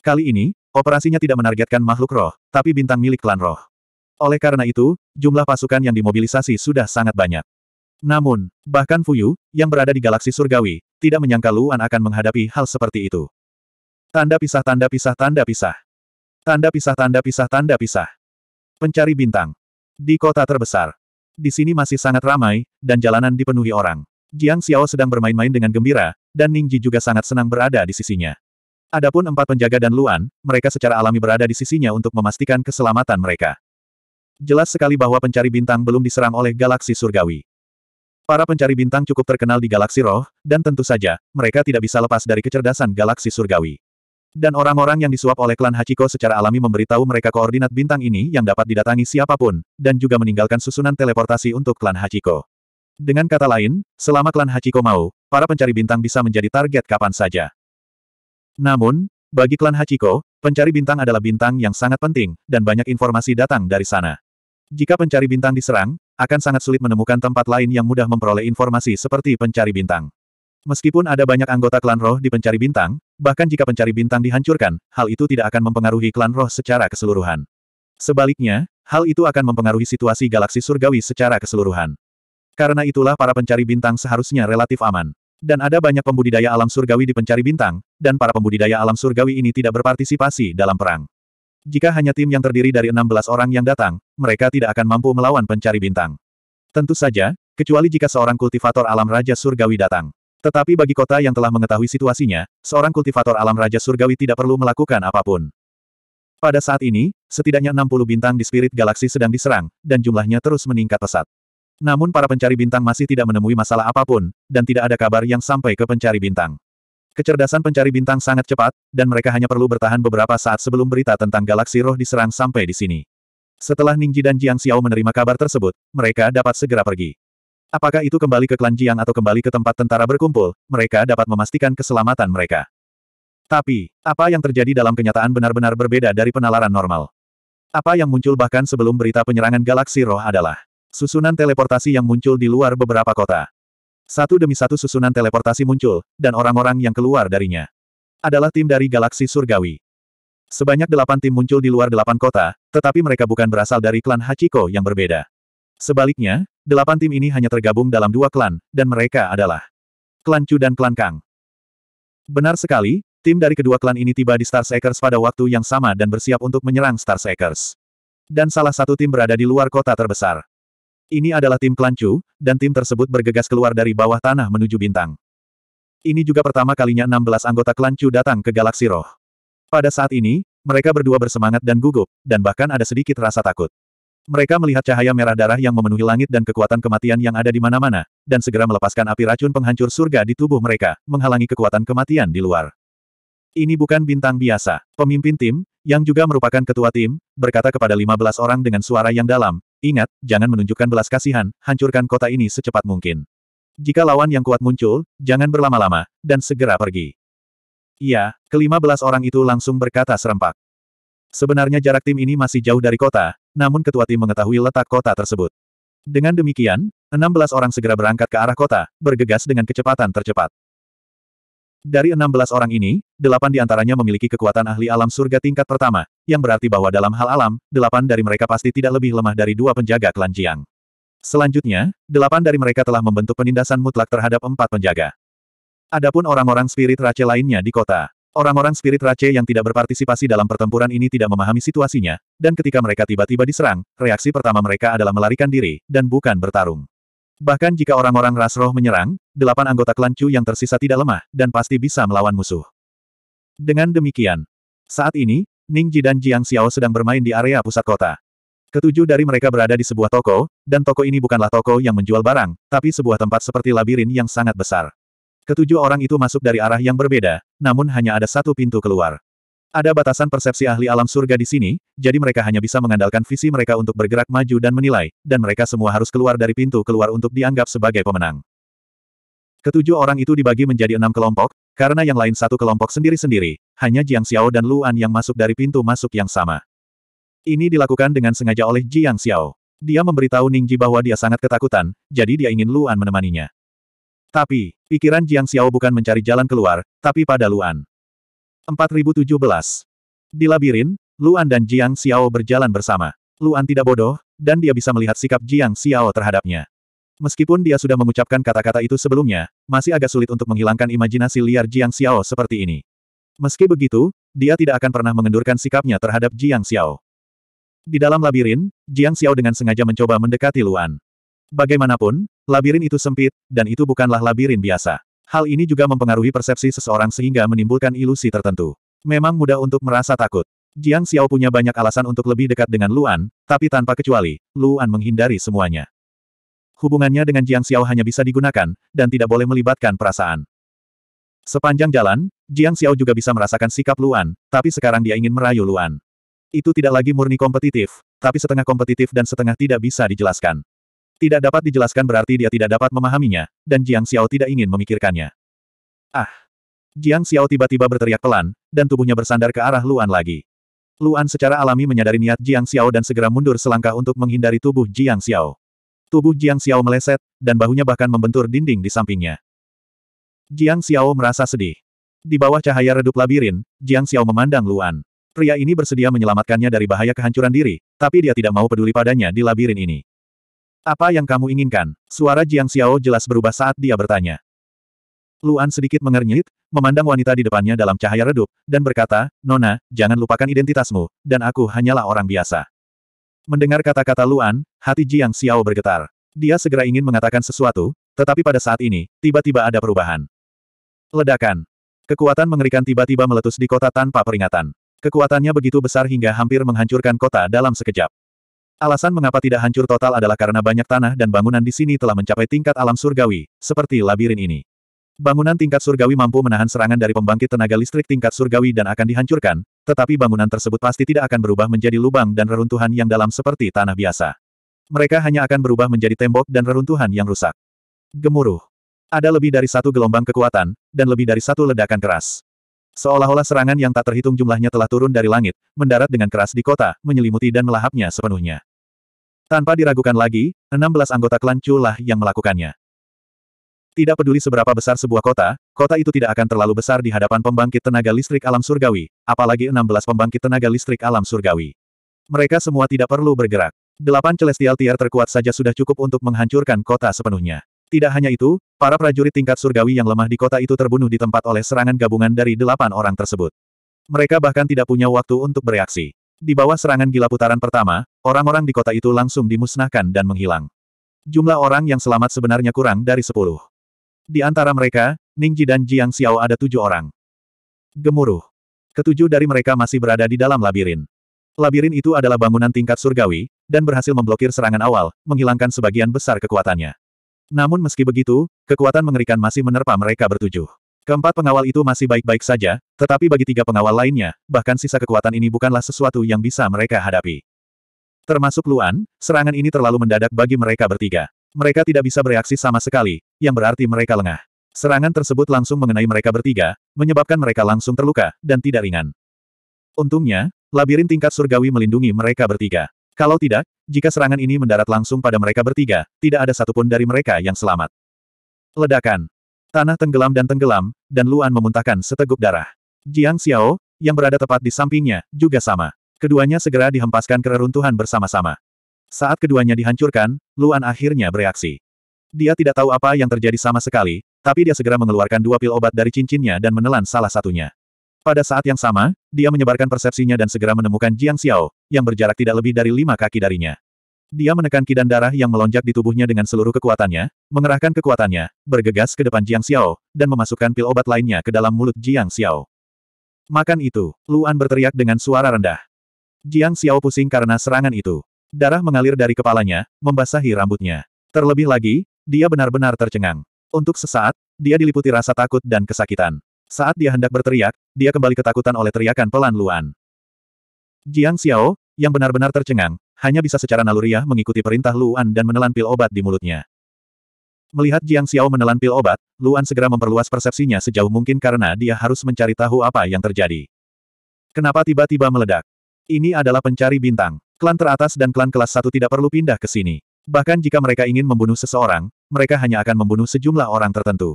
Kali ini, operasinya tidak menargetkan makhluk roh, tapi bintang milik klan roh. Oleh karena itu, jumlah pasukan yang dimobilisasi sudah sangat banyak. Namun, bahkan Fuyu, yang berada di galaksi surgawi, tidak menyangka Luan akan menghadapi hal seperti itu. Tanda pisah tanda pisah tanda pisah. Tanda pisah tanda pisah tanda pisah. Pencari bintang. Di kota terbesar. Di sini masih sangat ramai, dan jalanan dipenuhi orang. Jiang Xiao sedang bermain-main dengan gembira, dan Ningji juga sangat senang berada di sisinya. Adapun empat penjaga dan Luan, mereka secara alami berada di sisinya untuk memastikan keselamatan mereka. Jelas sekali bahwa pencari bintang belum diserang oleh galaksi surgawi. Para pencari bintang cukup terkenal di galaksi roh, dan tentu saja, mereka tidak bisa lepas dari kecerdasan galaksi surgawi. Dan orang-orang yang disuap oleh klan Hachiko secara alami memberitahu mereka koordinat bintang ini yang dapat didatangi siapa pun, dan juga meninggalkan susunan teleportasi untuk klan Hachiko. Dengan kata lain, selama klan Hachiko mau, para pencari bintang bisa menjadi target kapan saja. Namun, bagi klan Hachiko, pencari bintang adalah bintang yang sangat penting, dan banyak informasi datang dari sana. Jika pencari bintang diserang, akan sangat sulit menemukan tempat lain yang mudah memperoleh informasi seperti pencari bintang. Meskipun ada banyak anggota klan roh di pencari bintang, bahkan jika pencari bintang dihancurkan, hal itu tidak akan mempengaruhi klan roh secara keseluruhan. Sebaliknya, hal itu akan mempengaruhi situasi galaksi surgawi secara keseluruhan. Karena itulah para pencari bintang seharusnya relatif aman. Dan ada banyak pembudidaya alam surgawi di pencari bintang, dan para pembudidaya alam surgawi ini tidak berpartisipasi dalam perang. Jika hanya tim yang terdiri dari 16 orang yang datang, mereka tidak akan mampu melawan pencari bintang. Tentu saja, kecuali jika seorang kultivator alam Raja Surgawi datang. Tetapi bagi kota yang telah mengetahui situasinya, seorang kultivator alam Raja Surgawi tidak perlu melakukan apa pun. Pada saat ini, setidaknya 60 bintang di spirit galaksi sedang diserang, dan jumlahnya terus meningkat pesat. Namun para pencari bintang masih tidak menemui masalah apa pun, dan tidak ada kabar yang sampai ke pencari bintang. Kecerdasan pencari bintang sangat cepat, dan mereka hanya perlu bertahan beberapa saat sebelum berita tentang galaksi roh diserang sampai di sini. Setelah Ningji dan Jiang Xiao menerima kabar tersebut, mereka dapat segera pergi. Apakah itu kembali ke klan Jiang atau kembali ke tempat tentara berkumpul, mereka dapat memastikan keselamatan mereka. Tapi, apa yang terjadi dalam kenyataan benar-benar berbeda dari penalaran normal. Apa yang muncul bahkan sebelum berita penyerangan galaksi roh adalah susunan teleportasi yang muncul di luar beberapa kota. Satu demi satu susunan teleportasi muncul, dan orang-orang yang keluar darinya adalah tim dari galaksi surgawi. Sebanyak delapan tim muncul di luar delapan kota, tetapi mereka bukan berasal dari klan Hachiko yang berbeda. Sebaliknya, delapan tim ini hanya tergabung dalam dua klan, dan mereka adalah Klan Chu dan Klan Kang. Benar sekali, tim dari kedua klan ini tiba di Star Seekers pada waktu yang sama dan bersiap untuk menyerang Star Seekers. Dan salah satu tim berada di luar kota terbesar. Ini adalah tim Klan dan tim tersebut bergegas keluar dari bawah tanah menuju bintang. Ini juga pertama kalinya 16 anggota Klan datang ke Galaksi Roh. Pada saat ini, mereka berdua bersemangat dan gugup, dan bahkan ada sedikit rasa takut. Mereka melihat cahaya merah darah yang memenuhi langit dan kekuatan kematian yang ada di mana-mana, dan segera melepaskan api racun penghancur surga di tubuh mereka, menghalangi kekuatan kematian di luar. Ini bukan bintang biasa. Pemimpin tim, yang juga merupakan ketua tim, berkata kepada 15 orang dengan suara yang dalam, ingat, jangan menunjukkan belas kasihan, hancurkan kota ini secepat mungkin. Jika lawan yang kuat muncul, jangan berlama-lama, dan segera pergi. Iya, kelima belas orang itu langsung berkata serempak. Sebenarnya jarak tim ini masih jauh dari kota, namun ketua tim mengetahui letak kota tersebut. Dengan demikian, 16 orang segera berangkat ke arah kota, bergegas dengan kecepatan tercepat. Dari 16 orang ini, delapan di antaranya memiliki kekuatan ahli alam surga tingkat pertama, yang berarti bahwa dalam hal alam, delapan dari mereka pasti tidak lebih lemah dari dua penjaga klan Jiang. Selanjutnya, delapan dari mereka telah membentuk penindasan mutlak terhadap empat penjaga. Adapun orang-orang spirit Rache lainnya di kota. Orang-orang spirit Rache yang tidak berpartisipasi dalam pertempuran ini tidak memahami situasinya, dan ketika mereka tiba-tiba diserang, reaksi pertama mereka adalah melarikan diri, dan bukan bertarung. Bahkan jika orang-orang ras roh menyerang, delapan anggota klan Chu yang tersisa tidak lemah, dan pasti bisa melawan musuh. Dengan demikian, saat ini, Ning Ji dan Jiang Xiao sedang bermain di area pusat kota. Ketujuh dari mereka berada di sebuah toko, dan toko ini bukanlah toko yang menjual barang, tapi sebuah tempat seperti labirin yang sangat besar. Ketujuh orang itu masuk dari arah yang berbeda, namun hanya ada satu pintu keluar. Ada batasan persepsi ahli alam surga di sini, jadi mereka hanya bisa mengandalkan visi mereka untuk bergerak maju dan menilai, dan mereka semua harus keluar dari pintu keluar untuk dianggap sebagai pemenang. Ketujuh orang itu dibagi menjadi enam kelompok, karena yang lain satu kelompok sendiri-sendiri, hanya Jiang Xiao dan Luan yang masuk dari pintu masuk yang sama. Ini dilakukan dengan sengaja oleh Jiang Xiao. Dia memberitahu Ningji bahwa dia sangat ketakutan, jadi dia ingin Luan menemaninya. Tapi, pikiran Jiang Xiao bukan mencari jalan keluar, tapi pada Luan. 4017. Di labirin, Luan dan Jiang Xiao berjalan bersama. Luan tidak bodoh, dan dia bisa melihat sikap Jiang Xiao terhadapnya. Meskipun dia sudah mengucapkan kata-kata itu sebelumnya, masih agak sulit untuk menghilangkan imajinasi liar Jiang Xiao seperti ini. Meski begitu, dia tidak akan pernah mengendurkan sikapnya terhadap Jiang Xiao. Di dalam labirin, Jiang Xiao dengan sengaja mencoba mendekati Luan. Bagaimanapun, labirin itu sempit, dan itu bukanlah labirin biasa. Hal ini juga mempengaruhi persepsi seseorang sehingga menimbulkan ilusi tertentu. Memang mudah untuk merasa takut. Jiang Xiao punya banyak alasan untuk lebih dekat dengan Luan, tapi tanpa kecuali, Luan menghindari semuanya. Hubungannya dengan Jiang Xiao hanya bisa digunakan, dan tidak boleh melibatkan perasaan. Sepanjang jalan, Jiang Xiao juga bisa merasakan sikap Luan, tapi sekarang dia ingin merayu Luan. Itu tidak lagi murni kompetitif, tapi setengah kompetitif dan setengah tidak bisa dijelaskan. Tidak dapat dijelaskan berarti dia tidak dapat memahaminya, dan Jiang Xiao tidak ingin memikirkannya. Ah! Jiang Xiao tiba-tiba berteriak pelan, dan tubuhnya bersandar ke arah Luan lagi. Luan secara alami menyadari niat Jiang Xiao dan segera mundur selangkah untuk menghindari tubuh Jiang Xiao. Tubuh Jiang Xiao meleset, dan bahunya bahkan membentur dinding di sampingnya. Jiang Xiao merasa sedih. Di bawah cahaya redup labirin, Jiang Xiao memandang Luan. Pria ini bersedia menyelamatkannya dari bahaya kehancuran diri, tapi dia tidak mau peduli padanya di labirin ini. Apa yang kamu inginkan? Suara Jiang Xiao jelas berubah saat dia bertanya. Luan sedikit mengernyit, memandang wanita di depannya dalam cahaya redup, dan berkata, Nona, jangan lupakan identitasmu, dan aku hanyalah orang biasa. Mendengar kata-kata Luan, hati Jiang Xiao bergetar. Dia segera ingin mengatakan sesuatu, tetapi pada saat ini, tiba-tiba ada perubahan. Ledakan. Kekuatan mengerikan tiba-tiba meletus di kota tanpa peringatan. Kekuatannya begitu besar hingga hampir menghancurkan kota dalam sekejap. Alasan mengapa tidak hancur total adalah karena banyak tanah dan bangunan di sini telah mencapai tingkat alam surgawi, seperti labirin ini. Bangunan tingkat surgawi mampu menahan serangan dari pembangkit tenaga listrik tingkat surgawi dan akan dihancurkan, tetapi bangunan tersebut pasti tidak akan berubah menjadi lubang dan reruntuhan yang dalam seperti tanah biasa. Mereka hanya akan berubah menjadi tembok dan reruntuhan yang rusak. Gemuruh. Ada lebih dari satu gelombang kekuatan, dan lebih dari satu ledakan keras. Seolah-olah serangan yang tak terhitung jumlahnya telah turun dari langit, mendarat dengan keras di kota, menyelimuti dan melahapnya sepenuhnya. Tanpa diragukan lagi, 16 anggota klan Chu lah yang melakukannya. Tidak peduli seberapa besar sebuah kota, kota itu tidak akan terlalu besar di hadapan pembangkit tenaga listrik alam surgawi, apalagi 16 pembangkit tenaga listrik alam surgawi. Mereka semua tidak perlu bergerak. Delapan celestial tier terkuat saja sudah cukup untuk menghancurkan kota sepenuhnya. Tidak hanya itu, para prajurit tingkat surgawi yang lemah di kota itu terbunuh di tempat oleh serangan gabungan dari delapan orang tersebut. Mereka bahkan tidak punya waktu untuk bereaksi. Di bawah serangan gila putaran pertama, orang-orang di kota itu langsung dimusnahkan dan menghilang. Jumlah orang yang selamat sebenarnya kurang dari sepuluh. Di antara mereka, Ningji dan Jiang Xiao ada tujuh orang. Gemuruh. Ketujuh dari mereka masih berada di dalam labirin. Labirin itu adalah bangunan tingkat surgawi, dan berhasil memblokir serangan awal, menghilangkan sebagian besar kekuatannya. Namun meski begitu, kekuatan mengerikan masih menerpa mereka bertujuh. Keempat pengawal itu masih baik-baik saja, tetapi bagi tiga pengawal lainnya, bahkan sisa kekuatan ini bukanlah sesuatu yang bisa mereka hadapi. Termasuk Luan, serangan ini terlalu mendadak bagi mereka bertiga. Mereka tidak bisa bereaksi sama sekali, yang berarti mereka lengah. Serangan tersebut langsung mengenai mereka bertiga, menyebabkan mereka langsung terluka, dan tidak ringan. Untungnya, labirin tingkat surgawi melindungi mereka bertiga. Kalau tidak, jika serangan ini mendarat langsung pada mereka bertiga, tidak ada satupun dari mereka yang selamat. Ledakan. Tanah tenggelam dan tenggelam, dan Luan memuntahkan seteguk darah. Jiang Xiao, yang berada tepat di sampingnya, juga sama. Keduanya segera dihempaskan ke reruntuhan bersama-sama. Saat keduanya dihancurkan, Luan akhirnya bereaksi. Dia tidak tahu apa yang terjadi sama sekali, tapi dia segera mengeluarkan dua pil obat dari cincinnya dan menelan salah satunya. Pada saat yang sama, dia menyebarkan persepsinya dan segera menemukan Jiang Xiao, yang berjarak tidak lebih dari lima kaki darinya. Dia menekan kidan darah yang melonjak di tubuhnya dengan seluruh kekuatannya, mengerahkan kekuatannya, bergegas ke depan Jiang Xiao, dan memasukkan pil obat lainnya ke dalam mulut Jiang Xiao. Makan itu, Luan berteriak dengan suara rendah. Jiang Xiao pusing karena serangan itu. Darah mengalir dari kepalanya, membasahi rambutnya. Terlebih lagi, dia benar-benar tercengang. Untuk sesaat, dia diliputi rasa takut dan kesakitan. Saat dia hendak berteriak, dia kembali ketakutan oleh teriakan pelan Luan. Jiang Xiao, yang benar-benar tercengang, hanya bisa secara naluriah mengikuti perintah Luan dan menelan pil obat di mulutnya. Melihat Jiang Xiao menelan pil obat, Luan segera memperluas persepsinya sejauh mungkin karena dia harus mencari tahu apa yang terjadi. Kenapa tiba-tiba meledak? Ini adalah pencari bintang. Klan teratas dan klan kelas satu tidak perlu pindah ke sini. Bahkan jika mereka ingin membunuh seseorang, mereka hanya akan membunuh sejumlah orang tertentu.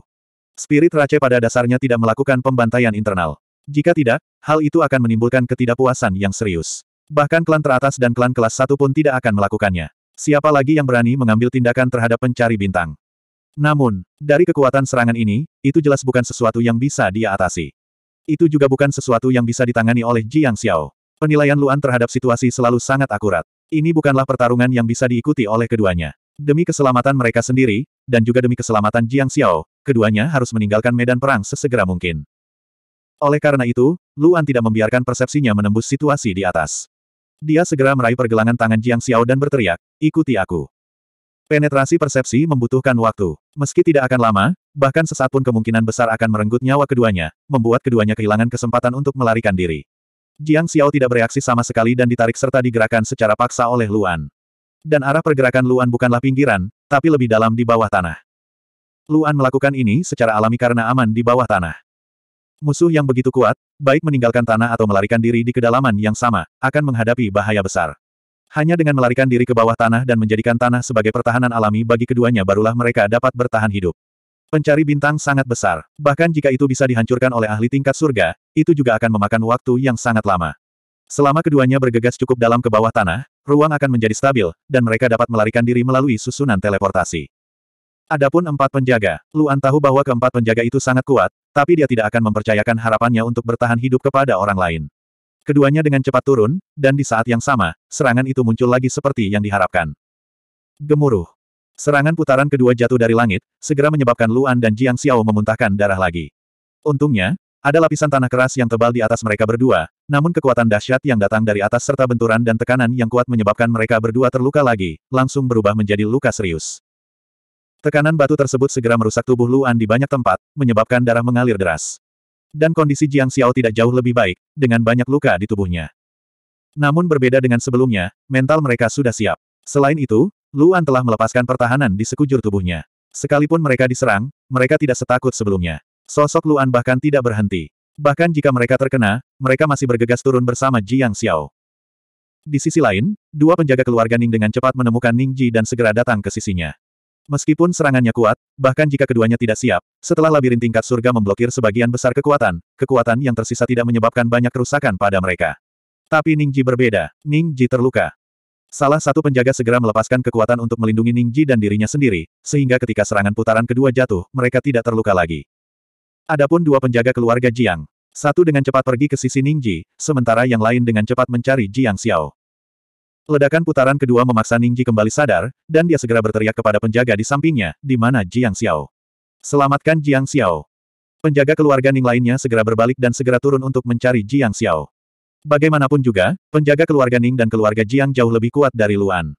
Spirit Race pada dasarnya tidak melakukan pembantaian internal. Jika tidak, hal itu akan menimbulkan ketidakpuasan yang serius. Bahkan klan teratas dan klan kelas satu pun tidak akan melakukannya. Siapa lagi yang berani mengambil tindakan terhadap pencari bintang? Namun, dari kekuatan serangan ini, itu jelas bukan sesuatu yang bisa dia atasi. Itu juga bukan sesuatu yang bisa ditangani oleh Jiang Xiao. Penilaian Luan terhadap situasi selalu sangat akurat. Ini bukanlah pertarungan yang bisa diikuti oleh keduanya. Demi keselamatan mereka sendiri, dan juga demi keselamatan Jiang Xiao, keduanya harus meninggalkan medan perang sesegera mungkin. Oleh karena itu, Luan tidak membiarkan persepsinya menembus situasi di atas. Dia segera meraih pergelangan tangan Jiang Xiao dan berteriak, ikuti aku. Penetrasi persepsi membutuhkan waktu. Meski tidak akan lama, bahkan sesaat pun kemungkinan besar akan merenggut nyawa keduanya, membuat keduanya kehilangan kesempatan untuk melarikan diri. Jiang Xiao tidak bereaksi sama sekali dan ditarik serta digerakkan secara paksa oleh Luan. Dan arah pergerakan Luan bukanlah pinggiran, tapi lebih dalam di bawah tanah. Luan melakukan ini secara alami karena aman di bawah tanah. Musuh yang begitu kuat, baik meninggalkan tanah atau melarikan diri di kedalaman yang sama, akan menghadapi bahaya besar. Hanya dengan melarikan diri ke bawah tanah dan menjadikan tanah sebagai pertahanan alami bagi keduanya barulah mereka dapat bertahan hidup. Pencari bintang sangat besar. Bahkan jika itu bisa dihancurkan oleh ahli tingkat surga, itu juga akan memakan waktu yang sangat lama. Selama keduanya bergegas cukup dalam ke bawah tanah, ruang akan menjadi stabil, dan mereka dapat melarikan diri melalui susunan teleportasi. Adapun empat penjaga, Luan tahu bahwa keempat penjaga itu sangat kuat, tapi dia tidak akan mempercayakan harapannya untuk bertahan hidup kepada orang lain. Keduanya dengan cepat turun, dan di saat yang sama, serangan itu muncul lagi seperti yang diharapkan. Gemuruh. Serangan putaran kedua jatuh dari langit, segera menyebabkan Luan dan Jiang Xiao memuntahkan darah lagi. Untungnya, ada lapisan tanah keras yang tebal di atas mereka berdua, namun kekuatan dahsyat yang datang dari atas serta benturan dan tekanan yang kuat menyebabkan mereka berdua terluka lagi, langsung berubah menjadi luka serius. Tekanan batu tersebut segera merusak tubuh Luan di banyak tempat, menyebabkan darah mengalir deras. Dan kondisi Jiang Xiao tidak jauh lebih baik, dengan banyak luka di tubuhnya. Namun berbeda dengan sebelumnya, mental mereka sudah siap. Selain itu, Luan telah melepaskan pertahanan di sekujur tubuhnya. Sekalipun mereka diserang, mereka tidak setakut sebelumnya. Sosok Luan bahkan tidak berhenti. Bahkan jika mereka terkena, mereka masih bergegas turun bersama Jiang Xiao. Di sisi lain, dua penjaga keluarga Ning dengan cepat menemukan Ning Ji dan segera datang ke sisinya. Meskipun serangannya kuat, bahkan jika keduanya tidak siap, setelah labirin tingkat surga memblokir sebagian besar kekuatan, kekuatan yang tersisa tidak menyebabkan banyak kerusakan pada mereka. Tapi Ning Ji berbeda, Ning Ji terluka. Salah satu penjaga segera melepaskan kekuatan untuk melindungi Ningji dan dirinya sendiri, sehingga ketika serangan putaran kedua jatuh, mereka tidak terluka lagi. Adapun dua penjaga keluarga Jiang. Satu dengan cepat pergi ke sisi Ningji, sementara yang lain dengan cepat mencari Jiang Xiao. Ledakan putaran kedua memaksa Ningji kembali sadar, dan dia segera berteriak kepada penjaga di sampingnya, di mana Jiang Xiao. Selamatkan Jiang Xiao. Penjaga keluarga Ning lainnya segera berbalik dan segera turun untuk mencari Jiang Xiao. Bagaimanapun juga, penjaga keluarga Ning dan keluarga Jiang jauh lebih kuat dari Luan.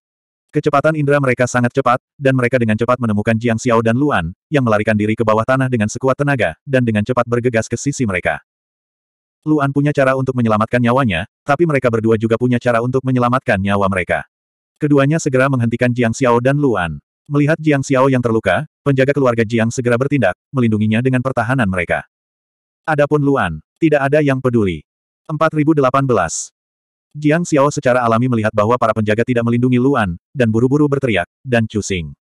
Kecepatan indera mereka sangat cepat, dan mereka dengan cepat menemukan Jiang Xiao dan Luan, yang melarikan diri ke bawah tanah dengan sekuat tenaga, dan dengan cepat bergegas ke sisi mereka. Luan punya cara untuk menyelamatkan nyawanya, tapi mereka berdua juga punya cara untuk menyelamatkan nyawa mereka. Keduanya segera menghentikan Jiang Xiao dan Luan. Melihat Jiang Xiao yang terluka, penjaga keluarga Jiang segera bertindak, melindunginya dengan pertahanan mereka. Adapun Luan, tidak ada yang peduli. 4018. Jiang Xiao secara alami melihat bahwa para penjaga tidak melindungi Luan, dan buru-buru berteriak, dan Cusing.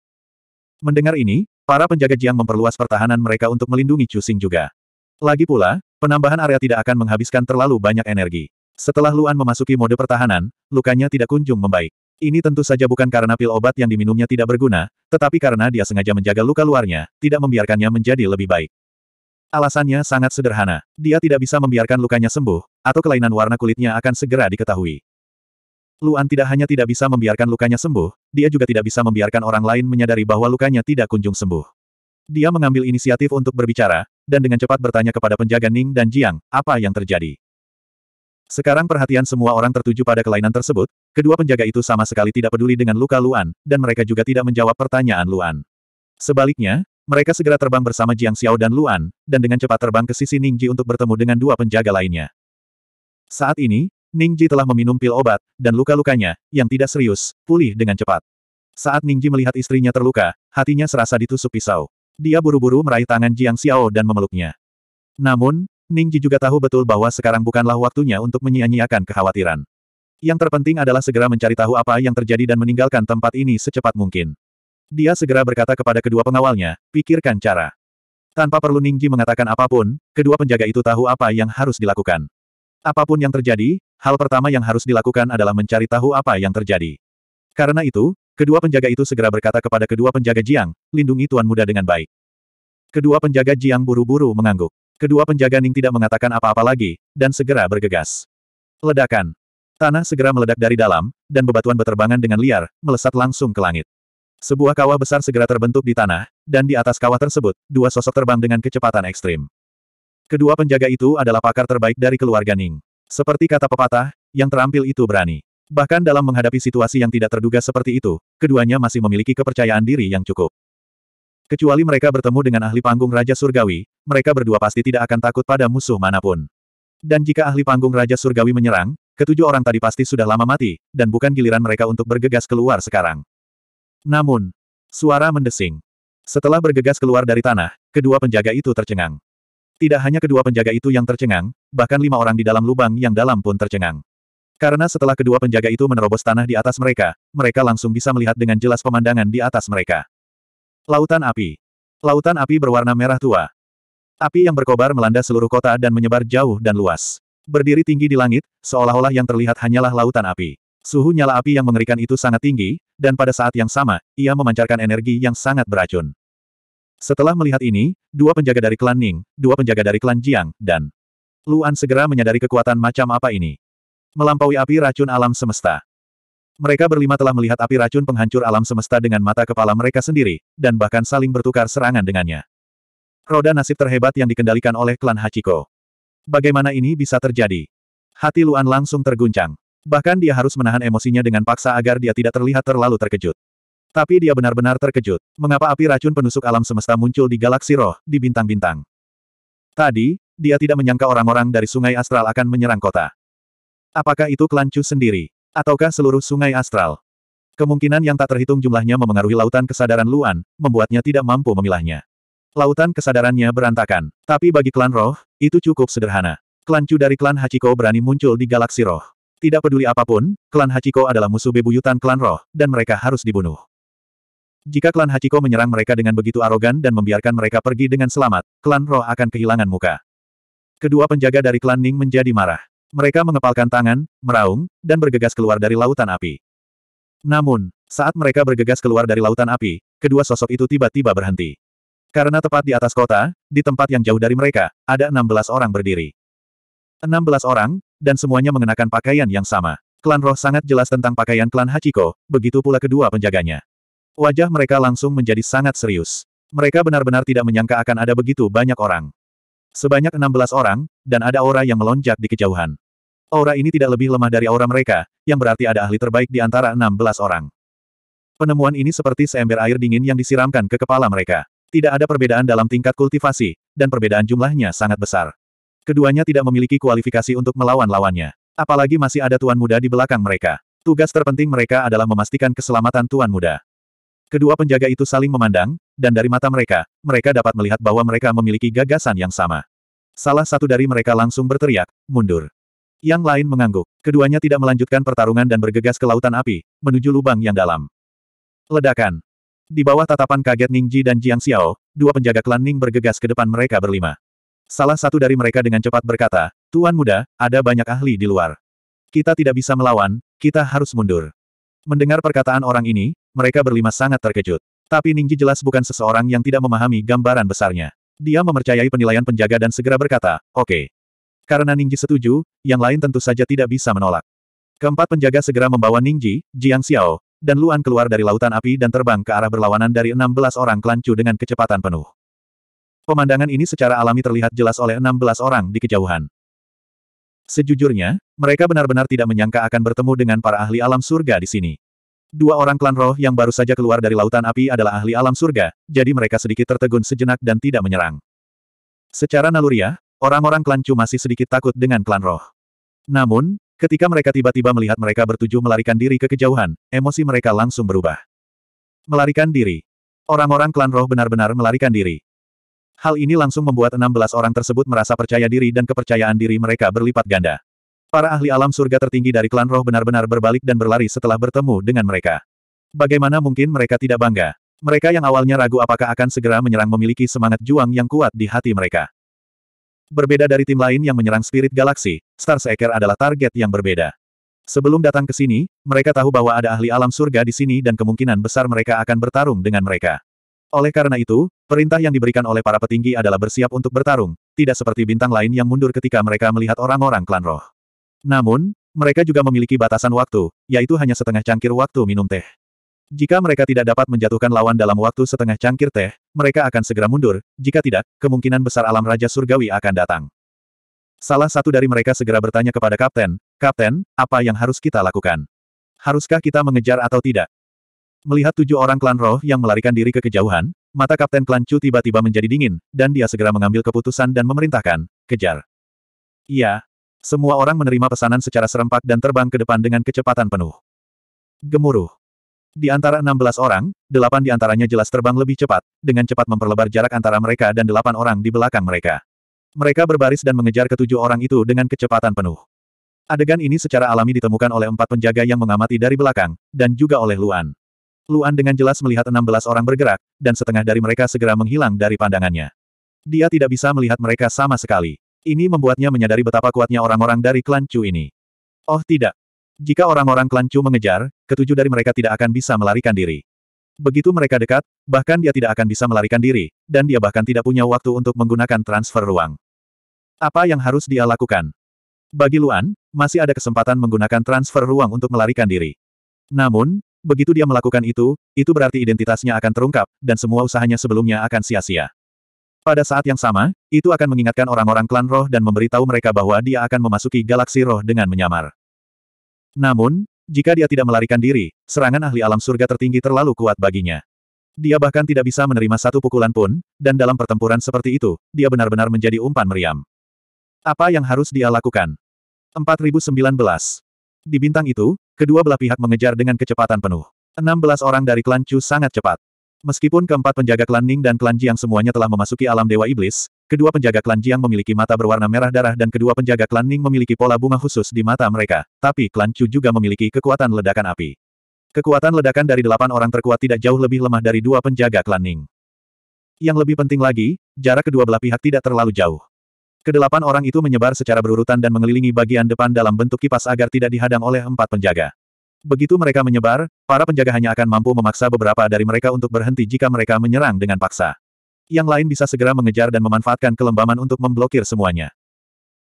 Mendengar ini, para penjaga Jiang memperluas pertahanan mereka untuk melindungi Cusing juga. Lagi pula, penambahan area tidak akan menghabiskan terlalu banyak energi. Setelah Luan memasuki mode pertahanan, lukanya tidak kunjung membaik. Ini tentu saja bukan karena pil obat yang diminumnya tidak berguna, tetapi karena dia sengaja menjaga luka luarnya, tidak membiarkannya menjadi lebih baik. Alasannya sangat sederhana. Dia tidak bisa membiarkan lukanya sembuh, atau kelainan warna kulitnya akan segera diketahui. Luan tidak hanya tidak bisa membiarkan lukanya sembuh, dia juga tidak bisa membiarkan orang lain menyadari bahwa lukanya tidak kunjung sembuh. Dia mengambil inisiatif untuk berbicara, dan dengan cepat bertanya kepada penjaga Ning dan Jiang, apa yang terjadi. Sekarang perhatian semua orang tertuju pada kelainan tersebut, kedua penjaga itu sama sekali tidak peduli dengan luka Luan, dan mereka juga tidak menjawab pertanyaan Luan. Sebaliknya, mereka segera terbang bersama Jiang Xiao dan Luan, dan dengan cepat terbang ke sisi Ningji untuk bertemu dengan dua penjaga lainnya. Saat ini, Ningji telah meminum pil obat, dan luka-lukanya, yang tidak serius, pulih dengan cepat. Saat Ningji melihat istrinya terluka, hatinya serasa ditusuk pisau. Dia buru-buru meraih tangan Jiang Xiao dan memeluknya. Namun, Ningji juga tahu betul bahwa sekarang bukanlah waktunya untuk menyia-nyiakan kekhawatiran. Yang terpenting adalah segera mencari tahu apa yang terjadi dan meninggalkan tempat ini secepat mungkin. Dia segera berkata kepada kedua pengawalnya, pikirkan cara. Tanpa perlu Ningji mengatakan apa pun, kedua penjaga itu tahu apa yang harus dilakukan. Apa pun yang terjadi, hal pertama yang harus dilakukan adalah mencari tahu apa yang terjadi. Karena itu, kedua penjaga itu segera berkata kepada kedua penjaga Jiang, lindungi tuan muda dengan baik. Kedua penjaga Jiang buru-buru mengangguk. Kedua penjaga Ning tidak mengatakan apa-apa lagi, dan segera bergegas. Ledakan. Tanah segera meledak dari dalam, dan bebatuan beterbangan dengan liar, melesat langsung ke langit. Sebuah kawah besar segera terbentuk di tanah, dan di atas kawah tersebut, dua sosok terbang dengan kecepatan ekstrim. Kedua penjaga itu adalah pakar terbaik dari keluarga Ning. Seperti kata pepatah, yang terampil itu berani. Bahkan dalam menghadapi situasi yang tidak terduga seperti itu, keduanya masih memiliki kepercayaan diri yang cukup. Kecuali mereka bertemu dengan ahli panggung Raja Surgawi, mereka berdua pasti tidak akan takut pada musuh mana pun. Dan jika ahli panggung Raja Surgawi menyerang, ketujuh orang tadi pasti sudah lama mati, dan bukan giliran mereka untuk bergegas keluar sekarang. Namun, suara mendesing. Setelah bergegas keluar dari tanah, kedua penjaga itu tercengang. Tidak hanya kedua penjaga itu yang tercengang, bahkan lima orang di dalam lubang yang dalam pun tercengang. Karena setelah kedua penjaga itu menerobos tanah di atas mereka, mereka langsung bisa melihat dengan jelas pemandangan di atas mereka. Lautan api. Lautan api berwarna merah tua. Api yang berkobar melanda seluruh kota dan menyebar jauh dan luas. Berdiri tinggi di langit, seolah-olah yang terlihat hanyalah lautan api. Suhu nyala api yang mengerikan itu sangat tinggi, dan pada saat yang sama, ia memancarkan energi yang sangat beracun. Setelah melihat ini, dua penjaga dari klan Ning, dua penjaga dari klan Jiang, dan Luan segera menyadari kekuatan macam apa ini. Melampaui api racun alam semesta. Mereka berlima telah melihat api racun penghancur alam semesta dengan mata kepala mereka sendiri, dan bahkan saling bertukar serangan dengannya. Roda nasib terhebat yang dikendalikan oleh klan Hachiko. Bagaimana ini bisa terjadi? Hati Luan langsung terguncang. Bahkan dia harus menahan emosinya dengan paksa agar dia tidak terlihat terlalu terkejut. Tapi dia benar-benar terkejut. Mengapa api racun penusuk alam semesta muncul di galaksi roh, di bintang-bintang? Tadi, dia tidak menyangka orang-orang dari sungai astral akan menyerang kota. Apakah itu klan Chu sendiri? Ataukah seluruh sungai astral? Kemungkinan yang tak terhitung jumlahnya memengaruhi lautan kesadaran Luan, membuatnya tidak mampu memilahnya. Lautan kesadarannya berantakan. Tapi bagi klan roh, itu cukup sederhana. Klan Chu dari klan Hachiko berani muncul di galaksi roh. Tidak peduli apa pun, klan Hachiko adalah musuh bebuyutan klan roh, dan mereka harus dibunuh. Jika klan Hachiko menyerang mereka dengan begitu arogan dan membiarkan mereka pergi dengan selamat, klan roh akan kehilangan muka. Kedua penjaga dari klan Ning menjadi marah. Mereka mengepalkan tangan, meraung, dan bergegas keluar dari lautan api. Namun, saat mereka bergegas keluar dari lautan api, kedua sosok itu tiba-tiba berhenti. Karena tepat di atas kota, di tempat yang jauh dari mereka, ada 16 orang berdiri. 16 orang, dan semuanya mengenakan pakaian yang sama. Klan roh sangat jelas tentang pakaian klan Hachiko, begitu pula kedua penjaganya. Wajah mereka langsung menjadi sangat serius. Mereka benar-benar tidak menyangka akan ada begitu banyak orang. Sebanyak 16 orang, dan ada aura yang melonjak di kejauhan. Aura ini tidak lebih lemah dari aura mereka, yang berarti ada ahli terbaik di antara 16 orang. Penemuan ini seperti seember air dingin yang disiramkan ke kepala mereka. Tidak ada perbedaan dalam tingkat kultivasi, dan perbedaan jumlahnya sangat besar. Keduanya tidak memiliki kualifikasi untuk melawan lawannya. Apalagi masih ada tuan muda di belakang mereka. Tugas terpenting mereka adalah memastikan keselamatan tuan muda. Kedua penjaga itu saling memandang, dan dari mata mereka, mereka dapat melihat bahwa mereka memiliki gagasan yang sama. Salah satu dari mereka langsung berteriak, mundur. Yang lain mengangguk. Keduanya tidak melanjutkan pertarungan dan bergegas ke lautan api, menuju lubang yang dalam. Ledakan. Di bawah tatapan kaget Ningji dan Jiang Xiao, dua penjaga klan Ning bergegas ke depan mereka berlima. Salah satu dari mereka dengan cepat berkata, Tuan muda, ada banyak ahli di luar. Kita tidak bisa melawan, kita harus mundur. Mendengar perkataan orang ini, mereka berlima sangat terkejut. Tapi Ningji jelas bukan seseorang yang tidak memahami gambaran besarnya. Dia mempercayai penilaian penjaga dan segera berkata, oke. Karena Ningji setuju, yang lain tentu saja tidak bisa menolak. Keempat penjaga segera membawa Ningji, Jiang Xiao, dan Luan keluar dari lautan api dan terbang ke arah berlawanan dari 16 orang klan Chu dengan kecepatan penuh. Pemandangan ini secara alami terlihat jelas oleh 16 orang di kejauhan. Sejujurnya, mereka benar-benar tidak menyangka akan bertemu dengan para ahli alam surga di sini. Dua orang klan roh yang baru saja keluar dari lautan api adalah ahli alam surga, jadi mereka sedikit tertegun sejenak dan tidak menyerang. Secara naluriah, orang-orang klan Chu masih sedikit takut dengan klan roh. Namun, ketika mereka tiba-tiba melihat mereka bertujuh melarikan diri ke kejauhan, emosi mereka langsung berubah. Melarikan diri. Orang-orang klan roh benar-benar melarikan diri. Hal ini langsung membuat 16 orang tersebut merasa percaya diri dan kepercayaan diri mereka berlipat ganda. Para ahli alam surga tertinggi dari klan roh benar-benar berbalik dan berlari setelah bertemu dengan mereka. Bagaimana mungkin mereka tidak bangga? Mereka yang awalnya ragu apakah akan segera menyerang memiliki semangat juang yang kuat di hati mereka. Berbeda dari tim lain yang menyerang Spirit Galaxy, Star Seeker adalah target yang berbeda. Sebelum datang ke sini, mereka tahu bahwa ada ahli alam surga di sini dan kemungkinan besar mereka akan bertarung dengan mereka. Oleh karena itu, perintah yang diberikan oleh para petinggi adalah bersiap untuk bertarung, tidak seperti bintang lain yang mundur ketika mereka melihat orang-orang klan roh. Namun, mereka juga memiliki batasan waktu, yaitu hanya setengah cangkir waktu minum teh. Jika mereka tidak dapat menjatuhkan lawan dalam waktu setengah cangkir teh, mereka akan segera mundur, jika tidak, kemungkinan besar alam Raja Surgawi akan datang. Salah satu dari mereka segera bertanya kepada Kapten, Kapten, apa yang harus kita lakukan? Haruskah kita mengejar atau tidak? Melihat tujuh orang klan roh yang melarikan diri ke kejauhan, mata Kapten Klan Chu tiba-tiba menjadi dingin, dan dia segera mengambil keputusan dan memerintahkan, kejar. Iya. Semua orang menerima pesanan secara serempak dan terbang ke depan dengan kecepatan penuh. Gemuruh. Di antara 16 orang, delapan di antaranya jelas terbang lebih cepat, dengan cepat memperlebar jarak antara mereka dan delapan orang di belakang mereka. Mereka berbaris dan mengejar ketujuh orang itu dengan kecepatan penuh. Adegan ini secara alami ditemukan oleh empat penjaga yang mengamati dari belakang, dan juga oleh Luan. Luan dengan jelas melihat 16 orang bergerak, dan setengah dari mereka segera menghilang dari pandangannya. Dia tidak bisa melihat mereka sama sekali. Ini membuatnya menyadari betapa kuatnya orang-orang dari klan Chu ini. Oh tidak. Jika orang-orang klan Chu mengejar, ketujuh dari mereka tidak akan bisa melarikan diri. Begitu mereka dekat, bahkan dia tidak akan bisa melarikan diri, dan dia bahkan tidak punya waktu untuk menggunakan transfer ruang. Apa yang harus dia lakukan? Bagi Luan, masih ada kesempatan menggunakan transfer ruang untuk melarikan diri. Namun, Begitu dia melakukan itu, itu berarti identitasnya akan terungkap, dan semua usahanya sebelumnya akan sia-sia. Pada saat yang sama, itu akan mengingatkan orang-orang klan roh dan memberitahu mereka bahwa dia akan memasuki galaksi roh dengan menyamar. Namun, jika dia tidak melarikan diri, serangan ahli alam surga tertinggi terlalu kuat baginya. Dia bahkan tidak bisa menerima satu pukulan pun, dan dalam pertempuran seperti itu, dia benar-benar menjadi umpan meriam. Apa yang harus dia lakukan? 4019 Di bintang itu, Kedua belah pihak mengejar dengan kecepatan penuh. 16 orang dari klan Chu sangat cepat. Meskipun keempat penjaga klan Ning dan klan Jiang semuanya telah memasuki alam Dewa Iblis, kedua penjaga klan Jiang memiliki mata berwarna merah darah dan kedua penjaga klan Ning memiliki pola bunga khusus di mata mereka, tapi klan Chu juga memiliki kekuatan ledakan api. Kekuatan ledakan dari delapan orang terkuat tidak jauh lebih lemah dari dua penjaga klan Ning. Yang lebih penting lagi, jarak kedua belah pihak tidak terlalu jauh. Kedelapan orang itu menyebar secara berurutan dan mengelilingi bagian depan dalam bentuk kipas agar tidak dihadang oleh empat penjaga. Begitu mereka menyebar, para penjaga hanya akan mampu memaksa beberapa dari mereka untuk berhenti jika mereka menyerang dengan paksa. Yang lain bisa segera mengejar dan memanfaatkan kelembaman untuk memblokir semuanya.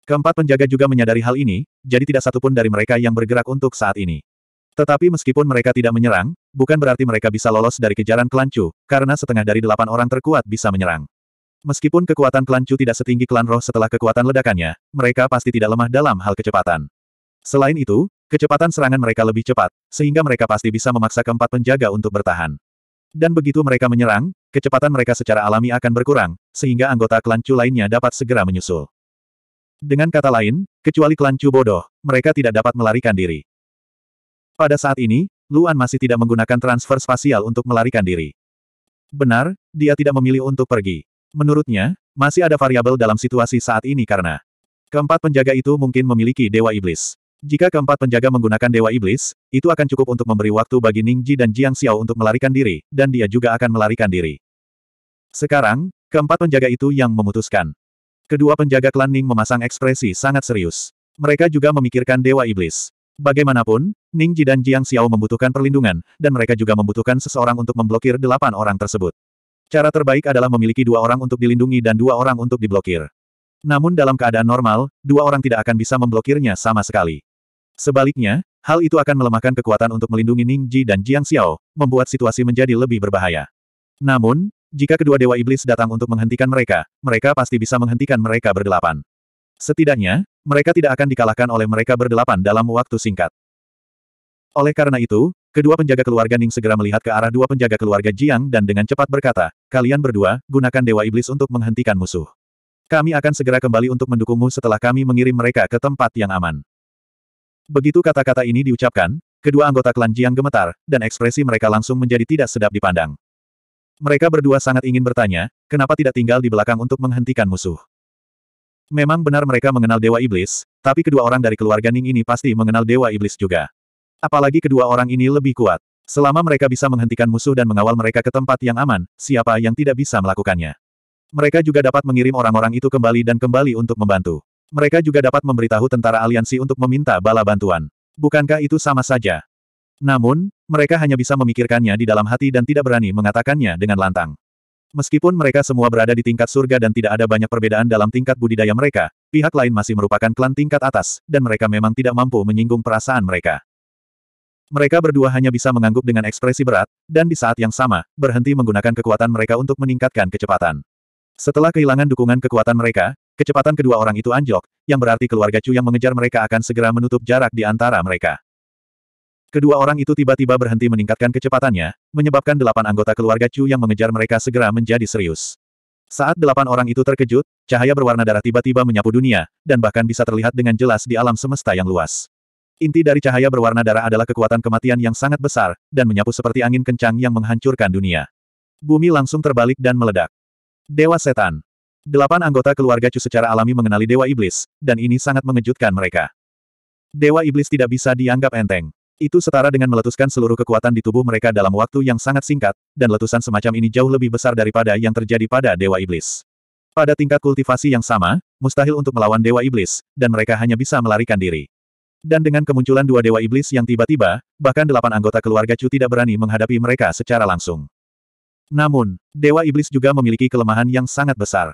Keempat penjaga juga menyadari hal ini, jadi tidak satupun dari mereka yang bergerak untuk saat ini. Tetapi meskipun mereka tidak menyerang, bukan berarti mereka bisa lolos dari kejaran kelancu, karena setengah dari delapan orang terkuat bisa menyerang. Meskipun kekuatan klan Chu tidak setinggi klan roh setelah kekuatan ledakannya, mereka pasti tidak lemah dalam hal kecepatan. Selain itu, kecepatan serangan mereka lebih cepat, sehingga mereka pasti bisa memaksa keempat penjaga untuk bertahan. Dan begitu mereka menyerang, kecepatan mereka secara alami akan berkurang, sehingga anggota klan Chu lainnya dapat segera menyusul. Dengan kata lain, kecuali klan Chu bodoh, mereka tidak dapat melarikan diri. Pada saat ini, Luan masih tidak menggunakan transfer spasial untuk melarikan diri. Benar, dia tidak memilih untuk pergi. Menurutnya, masih ada variabel dalam situasi saat ini karena keempat penjaga itu mungkin memiliki Dewa Iblis. Jika keempat penjaga menggunakan Dewa Iblis, itu akan cukup untuk memberi waktu bagi Ning Ji dan Jiang Xiao untuk melarikan diri, dan dia juga akan melarikan diri. Sekarang, keempat penjaga itu yang memutuskan. Kedua penjaga klan Ning memasang ekspresi sangat serius. Mereka juga memikirkan Dewa Iblis. Bagaimanapun, Ning Ji dan Jiang Xiao membutuhkan perlindungan, dan mereka juga membutuhkan seseorang untuk memblokir delapan orang tersebut. Cara terbaik adalah memiliki dua orang untuk dilindungi dan dua orang untuk diblokir. Namun dalam keadaan normal, dua orang tidak akan bisa memblokirnya sama sekali. Sebaliknya, hal itu akan melemahkan kekuatan untuk melindungi Ning Ji dan Jiang Xiao, membuat situasi menjadi lebih berbahaya. Namun, jika kedua Dewa Iblis datang untuk menghentikan mereka, mereka pasti bisa menghentikan mereka berdelapan. Setidaknya, mereka tidak akan dikalahkan oleh mereka berdelapan dalam waktu singkat. Oleh karena itu, kedua penjaga keluarga Ning segera melihat ke arah dua penjaga keluarga Jiang dan dengan cepat berkata, kalian berdua, gunakan Dewa Iblis untuk menghentikan musuh. Kami akan segera kembali untuk mendukungmu setelah kami mengirim mereka ke tempat yang aman. Begitu kata-kata ini diucapkan, kedua anggota klan Jiang gemetar, dan ekspresi mereka langsung menjadi tidak sedap dipandang. Mereka berdua sangat ingin bertanya, kenapa tidak tinggal di belakang untuk menghentikan musuh. Memang benar mereka mengenal Dewa Iblis, tapi kedua orang dari keluarga Ning ini pasti mengenal Dewa Iblis juga. Apalagi kedua orang ini lebih kuat. Selama mereka bisa menghentikan musuh dan mengawal mereka ke tempat yang aman, siapa yang tidak bisa melakukannya? Mereka juga dapat mengirim orang-orang itu kembali dan kembali untuk membantu. Mereka juga dapat memberitahu tentara aliansi untuk meminta bala bantuan. Bukankah itu sama saja? Namun, mereka hanya bisa memikirkannya di dalam hati dan tidak berani mengatakannya dengan lantang. Meskipun mereka semua berada di tingkat surga dan tidak ada banyak perbedaan dalam tingkat budidaya mereka, pihak lain masih merupakan klan tingkat atas, dan mereka memang tidak mampu menyinggung perasaan mereka. Mereka berdua hanya bisa mengangguk dengan ekspresi berat, dan di saat yang sama, berhenti menggunakan kekuatan mereka untuk meningkatkan kecepatan. Setelah kehilangan dukungan kekuatan mereka, kecepatan kedua orang itu anjlok, yang berarti keluarga Chu yang mengejar mereka akan segera menutup jarak di antara mereka. Kedua orang itu tiba-tiba berhenti meningkatkan kecepatannya, menyebabkan delapan anggota keluarga Chu yang mengejar mereka segera menjadi serius. Saat delapan orang itu terkejut, cahaya berwarna darah tiba-tiba menyapu dunia, dan bahkan bisa terlihat dengan jelas di alam semesta yang luas. Inti dari cahaya berwarna darah adalah kekuatan kematian yang sangat besar, dan menyapu seperti angin kencang yang menghancurkan dunia. Bumi langsung terbalik dan meledak. Dewa Setan. Delapan anggota keluarga Chu secara alami mengenali Dewa Iblis, dan ini sangat mengejutkan mereka. Dewa Iblis tidak bisa dianggap enteng. Itu setara dengan meletuskan seluruh kekuatan di tubuh mereka dalam waktu yang sangat singkat, dan letusan semacam ini jauh lebih besar daripada yang terjadi pada Dewa Iblis. Pada tingkat kultivasi yang sama, mustahil untuk melawan Dewa Iblis, dan mereka hanya bisa melarikan diri. Dan dengan kemunculan dua dewa iblis yang tiba-tiba, bahkan delapan anggota keluarga Chu tidak berani menghadapi mereka secara langsung. Namun, dewa iblis juga memiliki kelemahan yang sangat besar.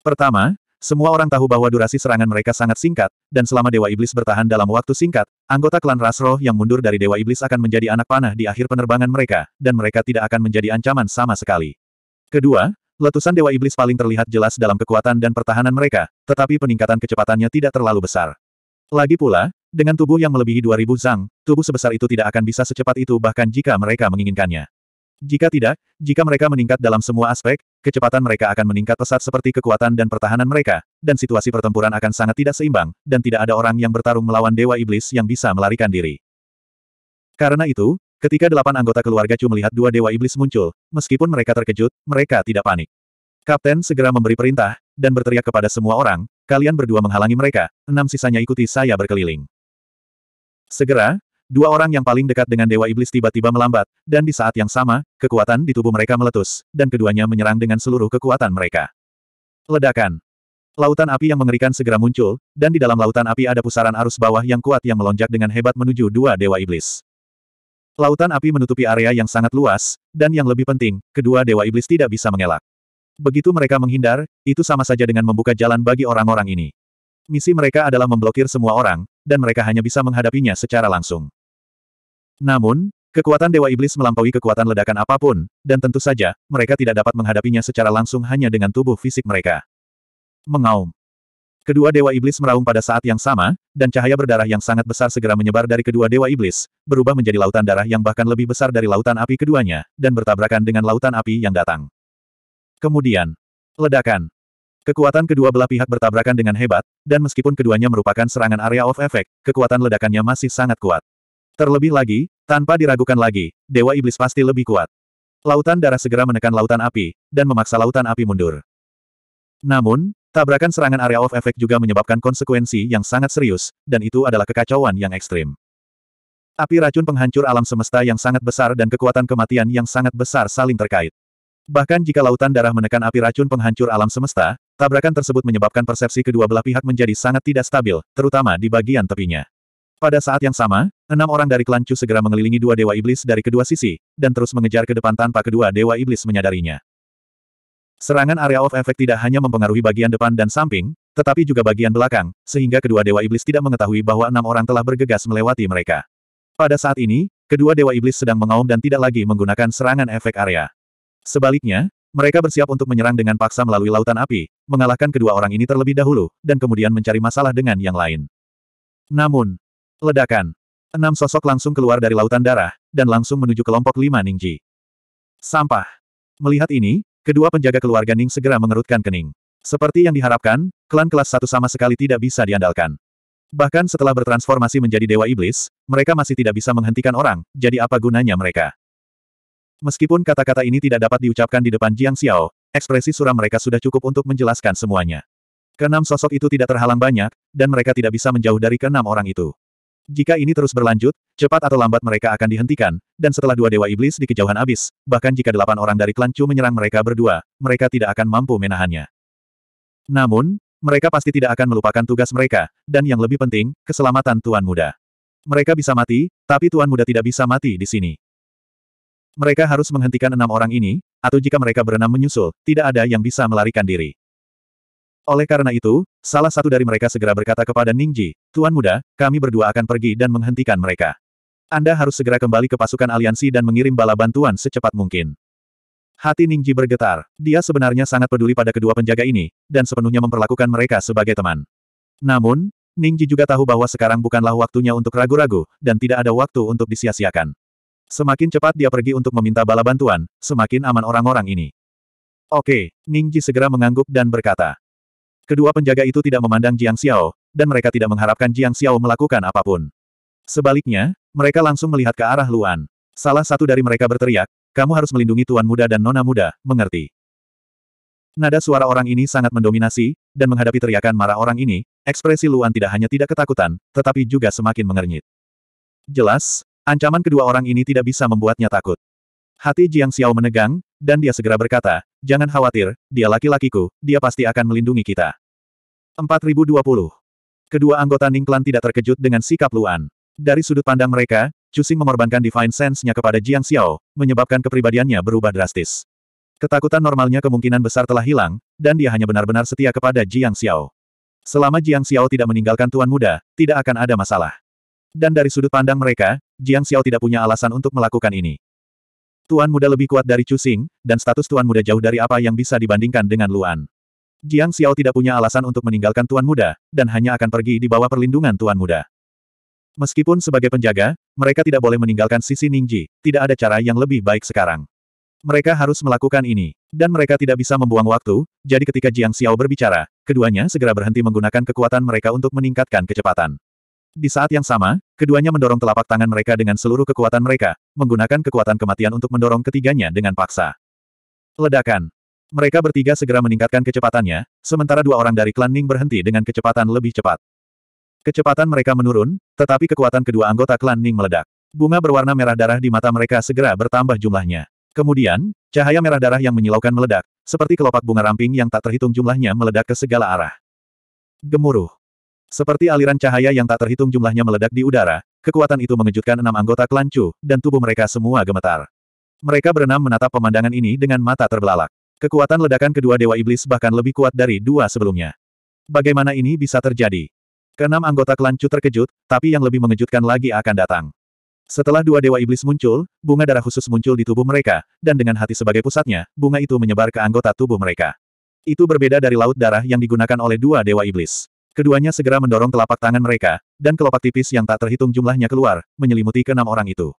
Pertama, semua orang tahu bahwa durasi serangan mereka sangat singkat, dan selama Dewa Iblis bertahan dalam waktu singkat, anggota klan ras roh yang mundur dari Dewa Iblis akan menjadi anak panah di akhir penerbangan mereka, dan mereka tidak akan menjadi ancaman sama sekali. Kedua, letusan Dewa Iblis paling terlihat jelas dalam kekuatan dan pertahanan mereka, tetapi peningkatan kecepatannya tidak terlalu besar. Lagi pula, dengan tubuh yang melebihi 2000 zang, tubuh sebesar itu tidak akan bisa secepat itu bahkan jika mereka menginginkannya. Jika tidak, jika mereka meningkat dalam semua aspek, kecepatan mereka akan meningkat pesat seperti kekuatan dan pertahanan mereka, dan situasi pertempuran akan sangat tidak seimbang, dan tidak ada orang yang bertarung melawan Dewa Iblis yang bisa melarikan diri. Karena itu, ketika delapan anggota keluarga Chu melihat dua Dewa Iblis muncul, meskipun mereka terkejut, mereka tidak panik. Kapten segera memberi perintah, dan berteriak kepada semua orang, Kalian berdua menghalangi mereka, enam sisanya ikuti saya berkeliling. Segera, dua orang yang paling dekat dengan Dewa Iblis tiba-tiba melambat, dan di saat yang sama, kekuatan di tubuh mereka meletus, dan keduanya menyerang dengan seluruh kekuatan mereka. Ledakan. Lautan api yang mengerikan segera muncul, dan di dalam lautan api ada pusaran arus bawah yang kuat yang melonjak dengan hebat menuju dua Dewa Iblis. Lautan api menutupi area yang sangat luas, dan yang lebih penting, kedua Dewa Iblis tidak bisa mengelak. Begitu mereka menghindar, itu sama saja dengan membuka jalan bagi orang-orang ini. Misi mereka adalah memblokir semua orang, dan mereka hanya bisa menghadapinya secara langsung. Namun, kekuatan Dewa Iblis melampaui kekuatan ledakan apa pun, dan tentu saja, mereka tidak dapat menghadapinya secara langsung hanya dengan tubuh fisik mereka. Mengaum. Kedua Dewa Iblis meraung pada saat yang sama, dan cahaya berdarah yang sangat besar segera menyebar dari kedua Dewa Iblis, berubah menjadi lautan darah yang bahkan lebih besar dari lautan api keduanya, dan bertabrakan dengan lautan api yang datang. Kemudian, ledakan. Kekuatan kedua belah pihak bertabrakan dengan hebat, dan meskipun keduanya merupakan serangan area of effect, kekuatan ledakannya masih sangat kuat. Terlebih lagi, tanpa diragukan lagi, Dewa Iblis pasti lebih kuat. Lautan darah segera menekan lautan api, dan memaksa lautan api mundur. Namun, tabrakan serangan area of effect juga menyebabkan konsekuensi yang sangat serius, dan itu adalah kekacauan yang ekstrim. Api racun penghancur alam semesta yang sangat besar dan kekuatan kematian yang sangat besar saling terkait. Bahkan jika lautan darah menekan api racun penghancur alam semesta, tabrakan tersebut menyebabkan persepsi kedua belah pihak menjadi sangat tidak stabil, terutama di bagian tepinya. Pada saat yang sama, enam orang dari klan Chu segera mengelilingi dua dewa iblis dari kedua sisi, dan terus mengejar ke depan tanpa kedua dewa iblis menyadarinya. Serangan area of effect tidak hanya mempengaruhi bagian depan dan samping, tetapi juga bagian belakang, sehingga kedua dewa iblis tidak mengetahui bahwa enam orang telah bergegas melewati mereka. Pada saat ini, kedua dewa iblis sedang mengaum dan tidak lagi menggunakan serangan efek area. Sebaliknya, mereka bersiap untuk menyerang dengan paksa melalui lautan api, mengalahkan kedua orang ini terlebih dahulu, dan kemudian mencari masalah dengan yang lain. Namun, ledakan. Enam sosok langsung keluar dari lautan darah, dan langsung menuju kelompok lima Ningji. Sampah. Melihat ini, kedua penjaga keluarga Ning segera mengerutkan kening. Seperti yang diharapkan, klan kelas satu sama sekali tidak bisa diandalkan. Bahkan setelah bertransformasi menjadi dewa iblis, mereka masih tidak bisa menghentikan orang, jadi apa gunanya mereka? Meskipun kata-kata ini tidak dapat diucapkan di depan Jiang Xiao, ekspresi suram mereka sudah cukup untuk menjelaskan semuanya. Keenam sosok itu tidak terhalang banyak, dan mereka tidak bisa menjauh dari keenam orang itu. Jika ini terus berlanjut, cepat atau lambat mereka akan dihentikan, dan setelah dua dewa iblis di kejauhan abis, bahkan jika delapan orang dari klan Chu menyerang mereka berdua, mereka tidak akan mampu menahannya. Namun, mereka pasti tidak akan melupakan tugas mereka, dan yang lebih penting, keselamatan Tuan Muda. Mereka bisa mati, tapi Tuan Muda tidak bisa mati di sini. Mereka harus menghentikan enam orang ini, atau jika mereka berenam menyusul, tidak ada yang bisa melarikan diri. Oleh karena itu, salah satu dari mereka segera berkata kepada Ningji, Tuan Muda, kami berdua akan pergi dan menghentikan mereka. Anda harus segera kembali ke pasukan aliansi dan mengirim bala bantuan secepat mungkin. Hati Ningji bergetar. Dia sebenarnya sangat peduli pada kedua penjaga ini, dan sepenuhnya memperlakukan mereka sebagai teman. Namun, Ningji juga tahu bahwa sekarang bukanlah waktunya untuk ragu-ragu, dan tidak ada waktu untuk disia-siakan. Semakin cepat dia pergi untuk meminta bala bantuan, semakin aman orang-orang ini. Oke, Ningji segera mengangguk dan berkata. Kedua penjaga itu tidak memandang Jiang Xiao, dan mereka tidak mengharapkan Jiang Xiao melakukan apa pun. Sebaliknya, mereka langsung melihat ke arah Luan. Salah satu dari mereka berteriak, kamu harus melindungi tuan muda dan nona muda, mengerti? Nada suara orang ini sangat mendominasi, dan menghadapi teriakan marah orang ini, ekspresi Luan tidak hanya tidak ketakutan, tetapi juga semakin mengernyit. Jelas, ancaman kedua orang ini tidak bisa membuatnya takut. Hati Jiang Xiao menegang, dan dia segera berkata, jangan khawatir, dia laki-lakiku, dia pasti akan melindungi kita. 4020. Kedua anggota Ning Clan tidak terkejut dengan sikap Luan. Dari sudut pandang mereka, Cusing mengorbankan Divine Sense-nya kepada Jiang Xiao, menyebabkan kepribadiannya berubah drastis. Ketakutan normalnya kemungkinan besar telah hilang, dan dia hanya benar-benar setia kepada Jiang Xiao. Selama Jiang Xiao tidak meninggalkan Tuan Muda, tidak akan ada masalah. Dan dari sudut pandang mereka, Jiang Xiao tidak punya alasan untuk melakukan ini. Tuan Muda lebih kuat dari Cusing, dan status Tuan Muda jauh dari apa yang bisa dibandingkan dengan Luan. Jiang Xiao tidak punya alasan untuk meninggalkan Tuan Muda, dan hanya akan pergi di bawah perlindungan Tuan Muda. Meskipun sebagai penjaga, mereka tidak boleh meninggalkan sisi Ningji, tidak ada cara yang lebih baik sekarang. Mereka harus melakukan ini. Dan mereka tidak bisa membuang waktu, jadi ketika Jiang Xiao berbicara, keduanya segera berhenti menggunakan kekuatan mereka untuk meningkatkan kecepatan. Di saat yang sama, keduanya mendorong telapak tangan mereka dengan seluruh kekuatan mereka, menggunakan kekuatan kematian untuk mendorong ketiganya dengan paksa. Ledakan. Mereka bertiga segera meningkatkan kecepatannya, sementara dua orang dari klan Ning berhenti dengan kecepatan lebih cepat. Kecepatan mereka menurun, tetapi kekuatan kedua anggota klan Ning meledak. Bunga berwarna merah darah di mata mereka segera bertambah jumlahnya. Kemudian, cahaya merah darah yang menyilaukan meledak, seperti kelopak bunga ramping yang tak terhitung jumlahnya meledak ke segala arah. Gemuruh. Seperti aliran cahaya yang tak terhitung jumlahnya meledak di udara, kekuatan itu mengejutkan enam anggota klan Chu, dan tubuh mereka semua gemetar. Mereka berenam menatap pemandangan ini dengan mata terbelalak. Kekuatan ledakan kedua dewa iblis bahkan lebih kuat dari dua sebelumnya. Bagaimana ini bisa terjadi? Keenam anggota klan Chu terkejut, tapi yang lebih mengejutkan lagi akan datang. Setelah dua dewa iblis muncul, bunga darah khusus muncul di tubuh mereka, dan dengan hati sebagai pusatnya, bunga itu menyebar ke anggota tubuh mereka. Itu berbeda dari laut darah yang digunakan oleh dua dewa iblis. Keduanya segera mendorong telapak tangan mereka, dan kelopak tipis yang tak terhitung jumlahnya keluar, menyelimuti keenam orang itu.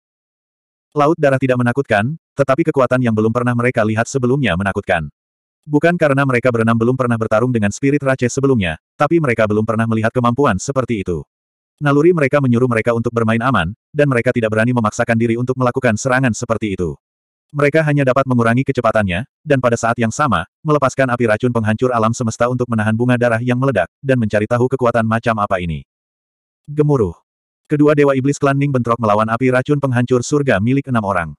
Laut darah tidak menakutkan, tetapi kekuatan yang belum pernah mereka lihat sebelumnya menakutkan. Bukan karena mereka berenam belum pernah bertarung dengan spirit Rache sebelumnya, tapi mereka belum pernah melihat kemampuan seperti itu. Naluri mereka menyuruh mereka untuk bermain aman, dan mereka tidak berani memaksakan diri untuk melakukan serangan seperti itu. Mereka hanya dapat mengurangi kecepatannya, dan pada saat yang sama, melepaskan api racun penghancur alam semesta untuk menahan bunga darah yang meledak, dan mencari tahu kekuatan macam apa ini. Gemuruh. Kedua dewa iblis klan Ning bentrok melawan api racun penghancur surga milik enam orang.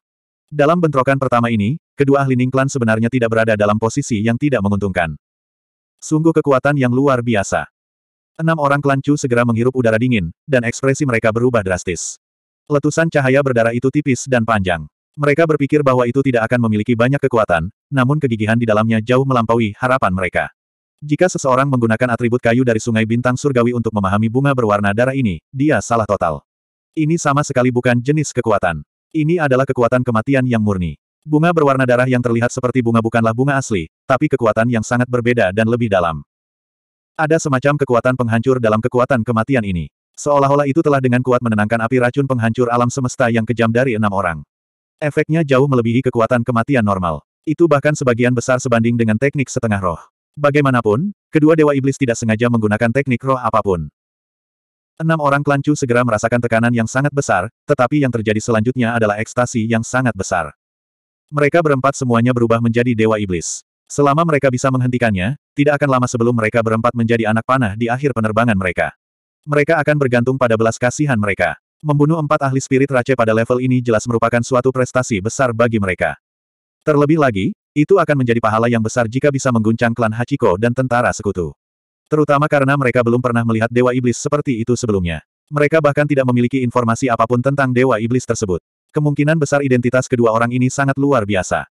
Dalam bentrokan pertama ini, kedua ahli Ning Clan sebenarnya tidak berada dalam posisi yang tidak menguntungkan. Sungguh kekuatan yang luar biasa. Enam orang klan Chu segera menghirup udara dingin, dan ekspresi mereka berubah drastis. Letusan cahaya berdarah itu tipis dan panjang. Mereka berpikir bahwa itu tidak akan memiliki banyak kekuatan, namun kegigihan di dalamnya jauh melampaui harapan mereka. Jika seseorang menggunakan atribut kayu dari sungai bintang surgawi untuk memahami bunga berwarna darah ini, dia salah total. Ini sama sekali bukan jenis kekuatan. Ini adalah kekuatan kematian yang murni. Bunga berwarna darah yang terlihat seperti bunga bukanlah bunga asli, tapi kekuatan yang sangat berbeda dan lebih dalam. Ada semacam kekuatan penghancur dalam kekuatan kematian ini. Seolah-olah itu telah dengan kuat menenangkan api racun penghancur alam semesta yang kejam dari enam orang. Efeknya jauh melebihi kekuatan kematian normal. Itu bahkan sebagian besar sebanding dengan teknik setengah roh. Bagaimanapun, kedua dewa iblis tidak sengaja menggunakan teknik roh apa pun. Enam orang klancu segera merasakan tekanan yang sangat besar, tetapi yang terjadi selanjutnya adalah ekstasi yang sangat besar. Mereka berempat semuanya berubah menjadi dewa iblis. Selama mereka bisa menghentikannya, tidak akan lama sebelum mereka berempat menjadi anak panah di akhir penerbangan mereka. Mereka akan bergantung pada belas kasihan mereka. Membunuh empat ahli spirit race pada level ini jelas merupakan suatu prestasi besar bagi mereka. Terlebih lagi, itu akan menjadi pahala yang besar jika bisa mengguncang klan Hachiko dan tentara sekutu. Terutama karena mereka belum pernah melihat Dewa Iblis seperti itu sebelumnya. Mereka bahkan tidak memiliki informasi apa pun tentang Dewa Iblis tersebut. Kemungkinan besar identitas kedua orang ini sangat luar biasa.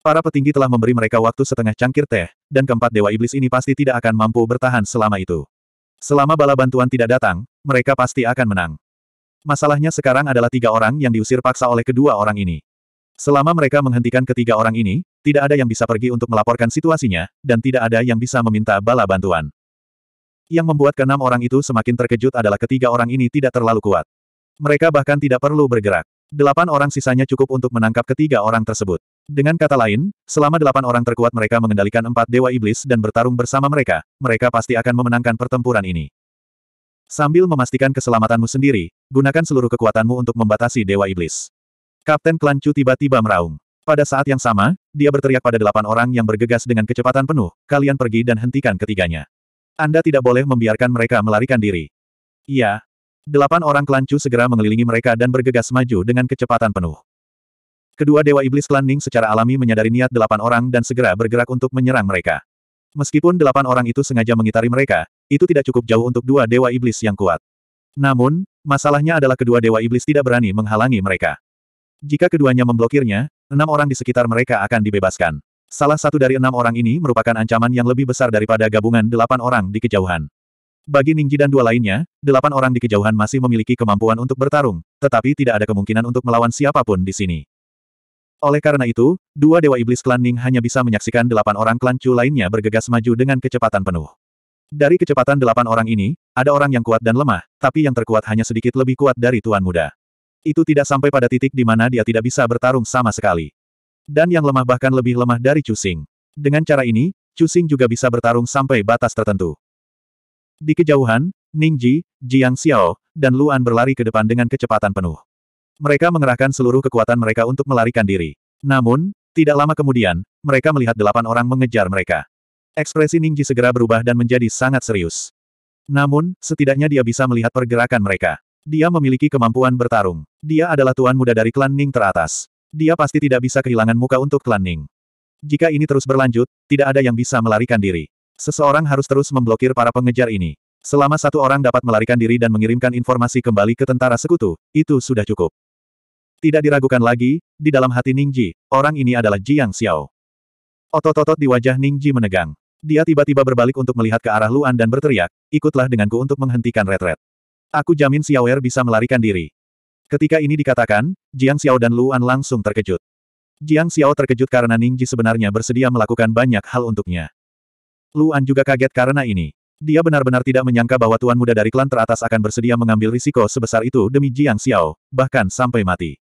Para petinggi telah memberi mereka waktu setengah cangkir teh, dan keempat dewa iblis ini pasti tidak akan mampu bertahan selama itu. Selama bala bantuan tidak datang, mereka pasti akan menang. Masalahnya sekarang adalah tiga orang yang diusir paksa oleh kedua orang ini. Selama mereka menghentikan ketiga orang ini, tidak ada yang bisa pergi untuk melaporkan situasinya, dan tidak ada yang bisa meminta bala bantuan. Yang membuat keenam orang itu semakin terkejut adalah ketiga orang ini tidak terlalu kuat. Mereka bahkan tidak perlu bergerak. Delapan orang sisanya cukup untuk menangkap ketiga orang tersebut. Dengan kata lain, selama delapan orang terkuat mereka mengendalikan empat dewa iblis dan bertarung bersama mereka, mereka pasti akan memenangkan pertempuran ini. Sambil memastikan keselamatanmu sendiri, gunakan seluruh kekuatanmu untuk membatasi dewa iblis. Kapten Klan Chu tiba-tiba meraung. Pada saat yang sama, dia berteriak pada delapan orang yang bergegas dengan kecepatan penuh, kalian pergi dan hentikan ketiganya. Anda tidak boleh membiarkan mereka melarikan diri. Iya. Delapan orang Klan Chu segera mengelilingi mereka dan bergegas maju dengan kecepatan penuh. Kedua Dewa Iblis Klan Ning secara alami menyadari niat delapan orang dan segera bergerak untuk menyerang mereka. Meskipun delapan orang itu sengaja mengitari mereka, itu tidak cukup jauh untuk dua Dewa Iblis yang kuat. Namun, masalahnya adalah kedua Dewa Iblis tidak berani menghalangi mereka. Jika keduanya memblokirnya, enam orang di sekitar mereka akan dibebaskan. Salah satu dari enam orang ini merupakan ancaman yang lebih besar daripada gabungan delapan orang di kejauhan. Bagi Ningji dan dua lainnya, delapan orang di kejauhan masih memiliki kemampuan untuk bertarung, tetapi tidak ada kemungkinan untuk melawan siapa pun di sini. Oleh karena itu, dua Dewa Iblis klan Ning hanya bisa menyaksikan delapan orang klan Chu lainnya bergegas maju dengan kecepatan penuh. Dari kecepatan delapan orang ini, ada orang yang kuat dan lemah, tapi yang terkuat hanya sedikit lebih kuat dari Tuan Muda. Itu tidak sampai pada titik di mana dia tidak bisa bertarung sama sekali. Dan yang lemah bahkan lebih lemah dari Chu Xing. Dengan cara ini, Chu Xing juga bisa bertarung sampai batas tertentu. Di kejauhan, Ning Ji, Jiang Xiao, dan Luan berlari ke depan dengan kecepatan penuh. Mereka mengerahkan seluruh kekuatan mereka untuk melarikan diri. Namun, tidak lama kemudian, mereka melihat delapan orang mengejar mereka. Ekspresi Ningji segera berubah dan menjadi sangat serius. Namun, setidaknya dia bisa melihat pergerakan mereka. Dia memiliki kemampuan bertarung. Dia adalah tuan muda dari klan Ning teratas. Dia pasti tidak bisa kehilangan muka untuk klan Ning. Jika ini terus berlanjut, tidak ada yang bisa melarikan diri. Seseorang harus terus memblokir para pengejar ini. Selama satu orang dapat melarikan diri dan mengirimkan informasi kembali ke tentara sekutu, itu sudah cukup. Tidak diragukan lagi, di dalam hati Ningji, orang ini adalah Jiang Xiao. Otot-otot di wajah Ningji menegang. Dia tiba-tiba berbalik untuk melihat ke arah Luan dan berteriak, ikutlah denganku untuk menghentikan retret. Aku jamin Xiaoer bisa melarikan diri. Ketika ini dikatakan, Jiang Xiao dan Luan langsung terkejut. Jiang Xiao terkejut karena Ningji sebenarnya bersedia melakukan banyak hal untuknya. Luan juga kaget karena ini. Dia benar-benar tidak menyangka bahwa tuan muda dari klan teratas akan bersedia mengambil risiko sebesar itu demi Jiang Xiao, bahkan sampai mati.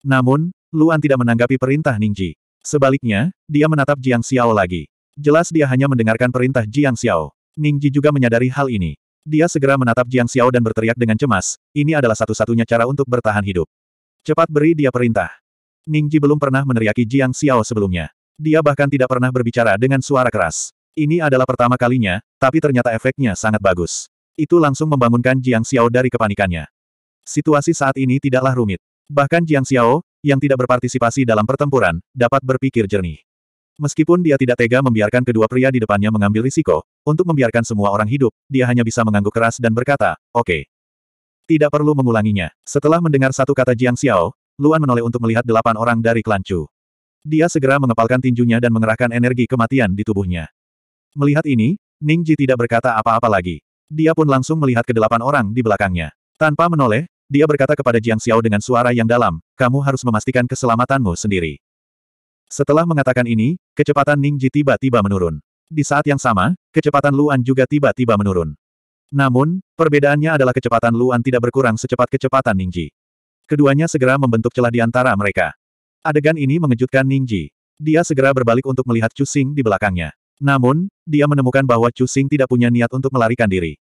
Namun, Luan tidak menanggapi perintah Ningji. Sebaliknya, dia menatap Jiang Xiao lagi. Jelas dia hanya mendengarkan perintah Jiang Xiao. Ningji juga menyadari hal ini. Dia segera menatap Jiang Xiao dan berteriak dengan cemas, ini adalah satu-satunya cara untuk bertahan hidup. Cepat beri dia perintah. Ningji belum pernah meneriaki Jiang Xiao sebelumnya. Dia bahkan tidak pernah berbicara dengan suara keras. Ini adalah pertama kalinya, tapi ternyata efeknya sangat bagus. Itu langsung membangunkan Jiang Xiao dari kepanikannya. Situasi saat ini tidaklah rumit. Bahkan Jiang Xiao, yang tidak berpartisipasi dalam pertempuran, dapat berpikir jernih. Meskipun dia tidak tega membiarkan kedua pria di depannya mengambil risiko, untuk membiarkan semua orang hidup, dia hanya bisa mengangguk keras dan berkata, oke. Tidak perlu mengulanginya. Setelah mendengar satu kata Jiang Xiao, Luan menoleh untuk melihat delapan orang dari klan Chu. Dia segera mengepalkan tinjunya dan mengerahkan energi kematian di tubuhnya. Melihat ini, Ning Ji tidak berkata apa-apa lagi. Dia pun langsung melihat ke delapan orang di belakangnya. Tanpa menoleh, dia berkata kepada Jiang Xiao dengan suara yang dalam, kamu harus memastikan keselamatanmu sendiri. Setelah mengatakan ini, kecepatan Ning Ji tiba-tiba menurun. Di saat yang sama, kecepatan Luan juga tiba-tiba menurun. Namun, perbedaannya adalah kecepatan Luan tidak berkurang secepat kecepatan Ningji. Keduanya segera membentuk celah di antara mereka. Adegan ini mengejutkan Ningji. Dia segera berbalik untuk melihat Chu Xing di belakangnya. Namun, dia menemukan bahwa Chu Xing tidak punya niat untuk melarikan diri.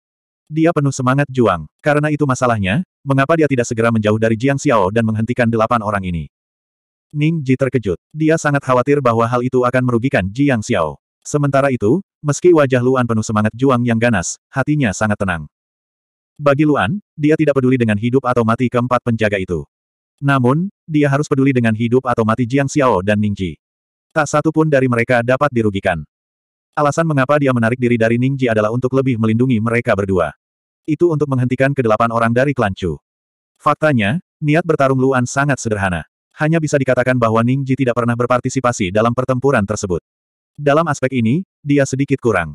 Dia penuh semangat juang. Karena itu masalahnya, mengapa dia tidak segera menjauh dari Jiang Xiao dan menghentikan delapan orang ini? Ning Ji terkejut. Dia sangat khawatir bahwa hal itu akan merugikan Jiang Xiao. Sementara itu, meski wajah Luan penuh semangat juang yang ganas, hatinya sangat tenang. Bagi Luan, dia tidak peduli dengan hidup atau mati keempat penjaga itu. Namun, dia harus peduli dengan hidup atau mati Jiang Xiao dan Ningji. Tak satu pun dari mereka dapat dirugikan. Alasan mengapa dia menarik diri dari Ningji adalah untuk lebih melindungi mereka berdua. Itu untuk menghentikan kedelapan orang dari klan Chu. Faktanya, niat bertarung Luan sangat sederhana. Hanya bisa dikatakan bahwa Ningji tidak pernah berpartisipasi dalam pertempuran tersebut. Dalam aspek ini, dia sedikit kurang.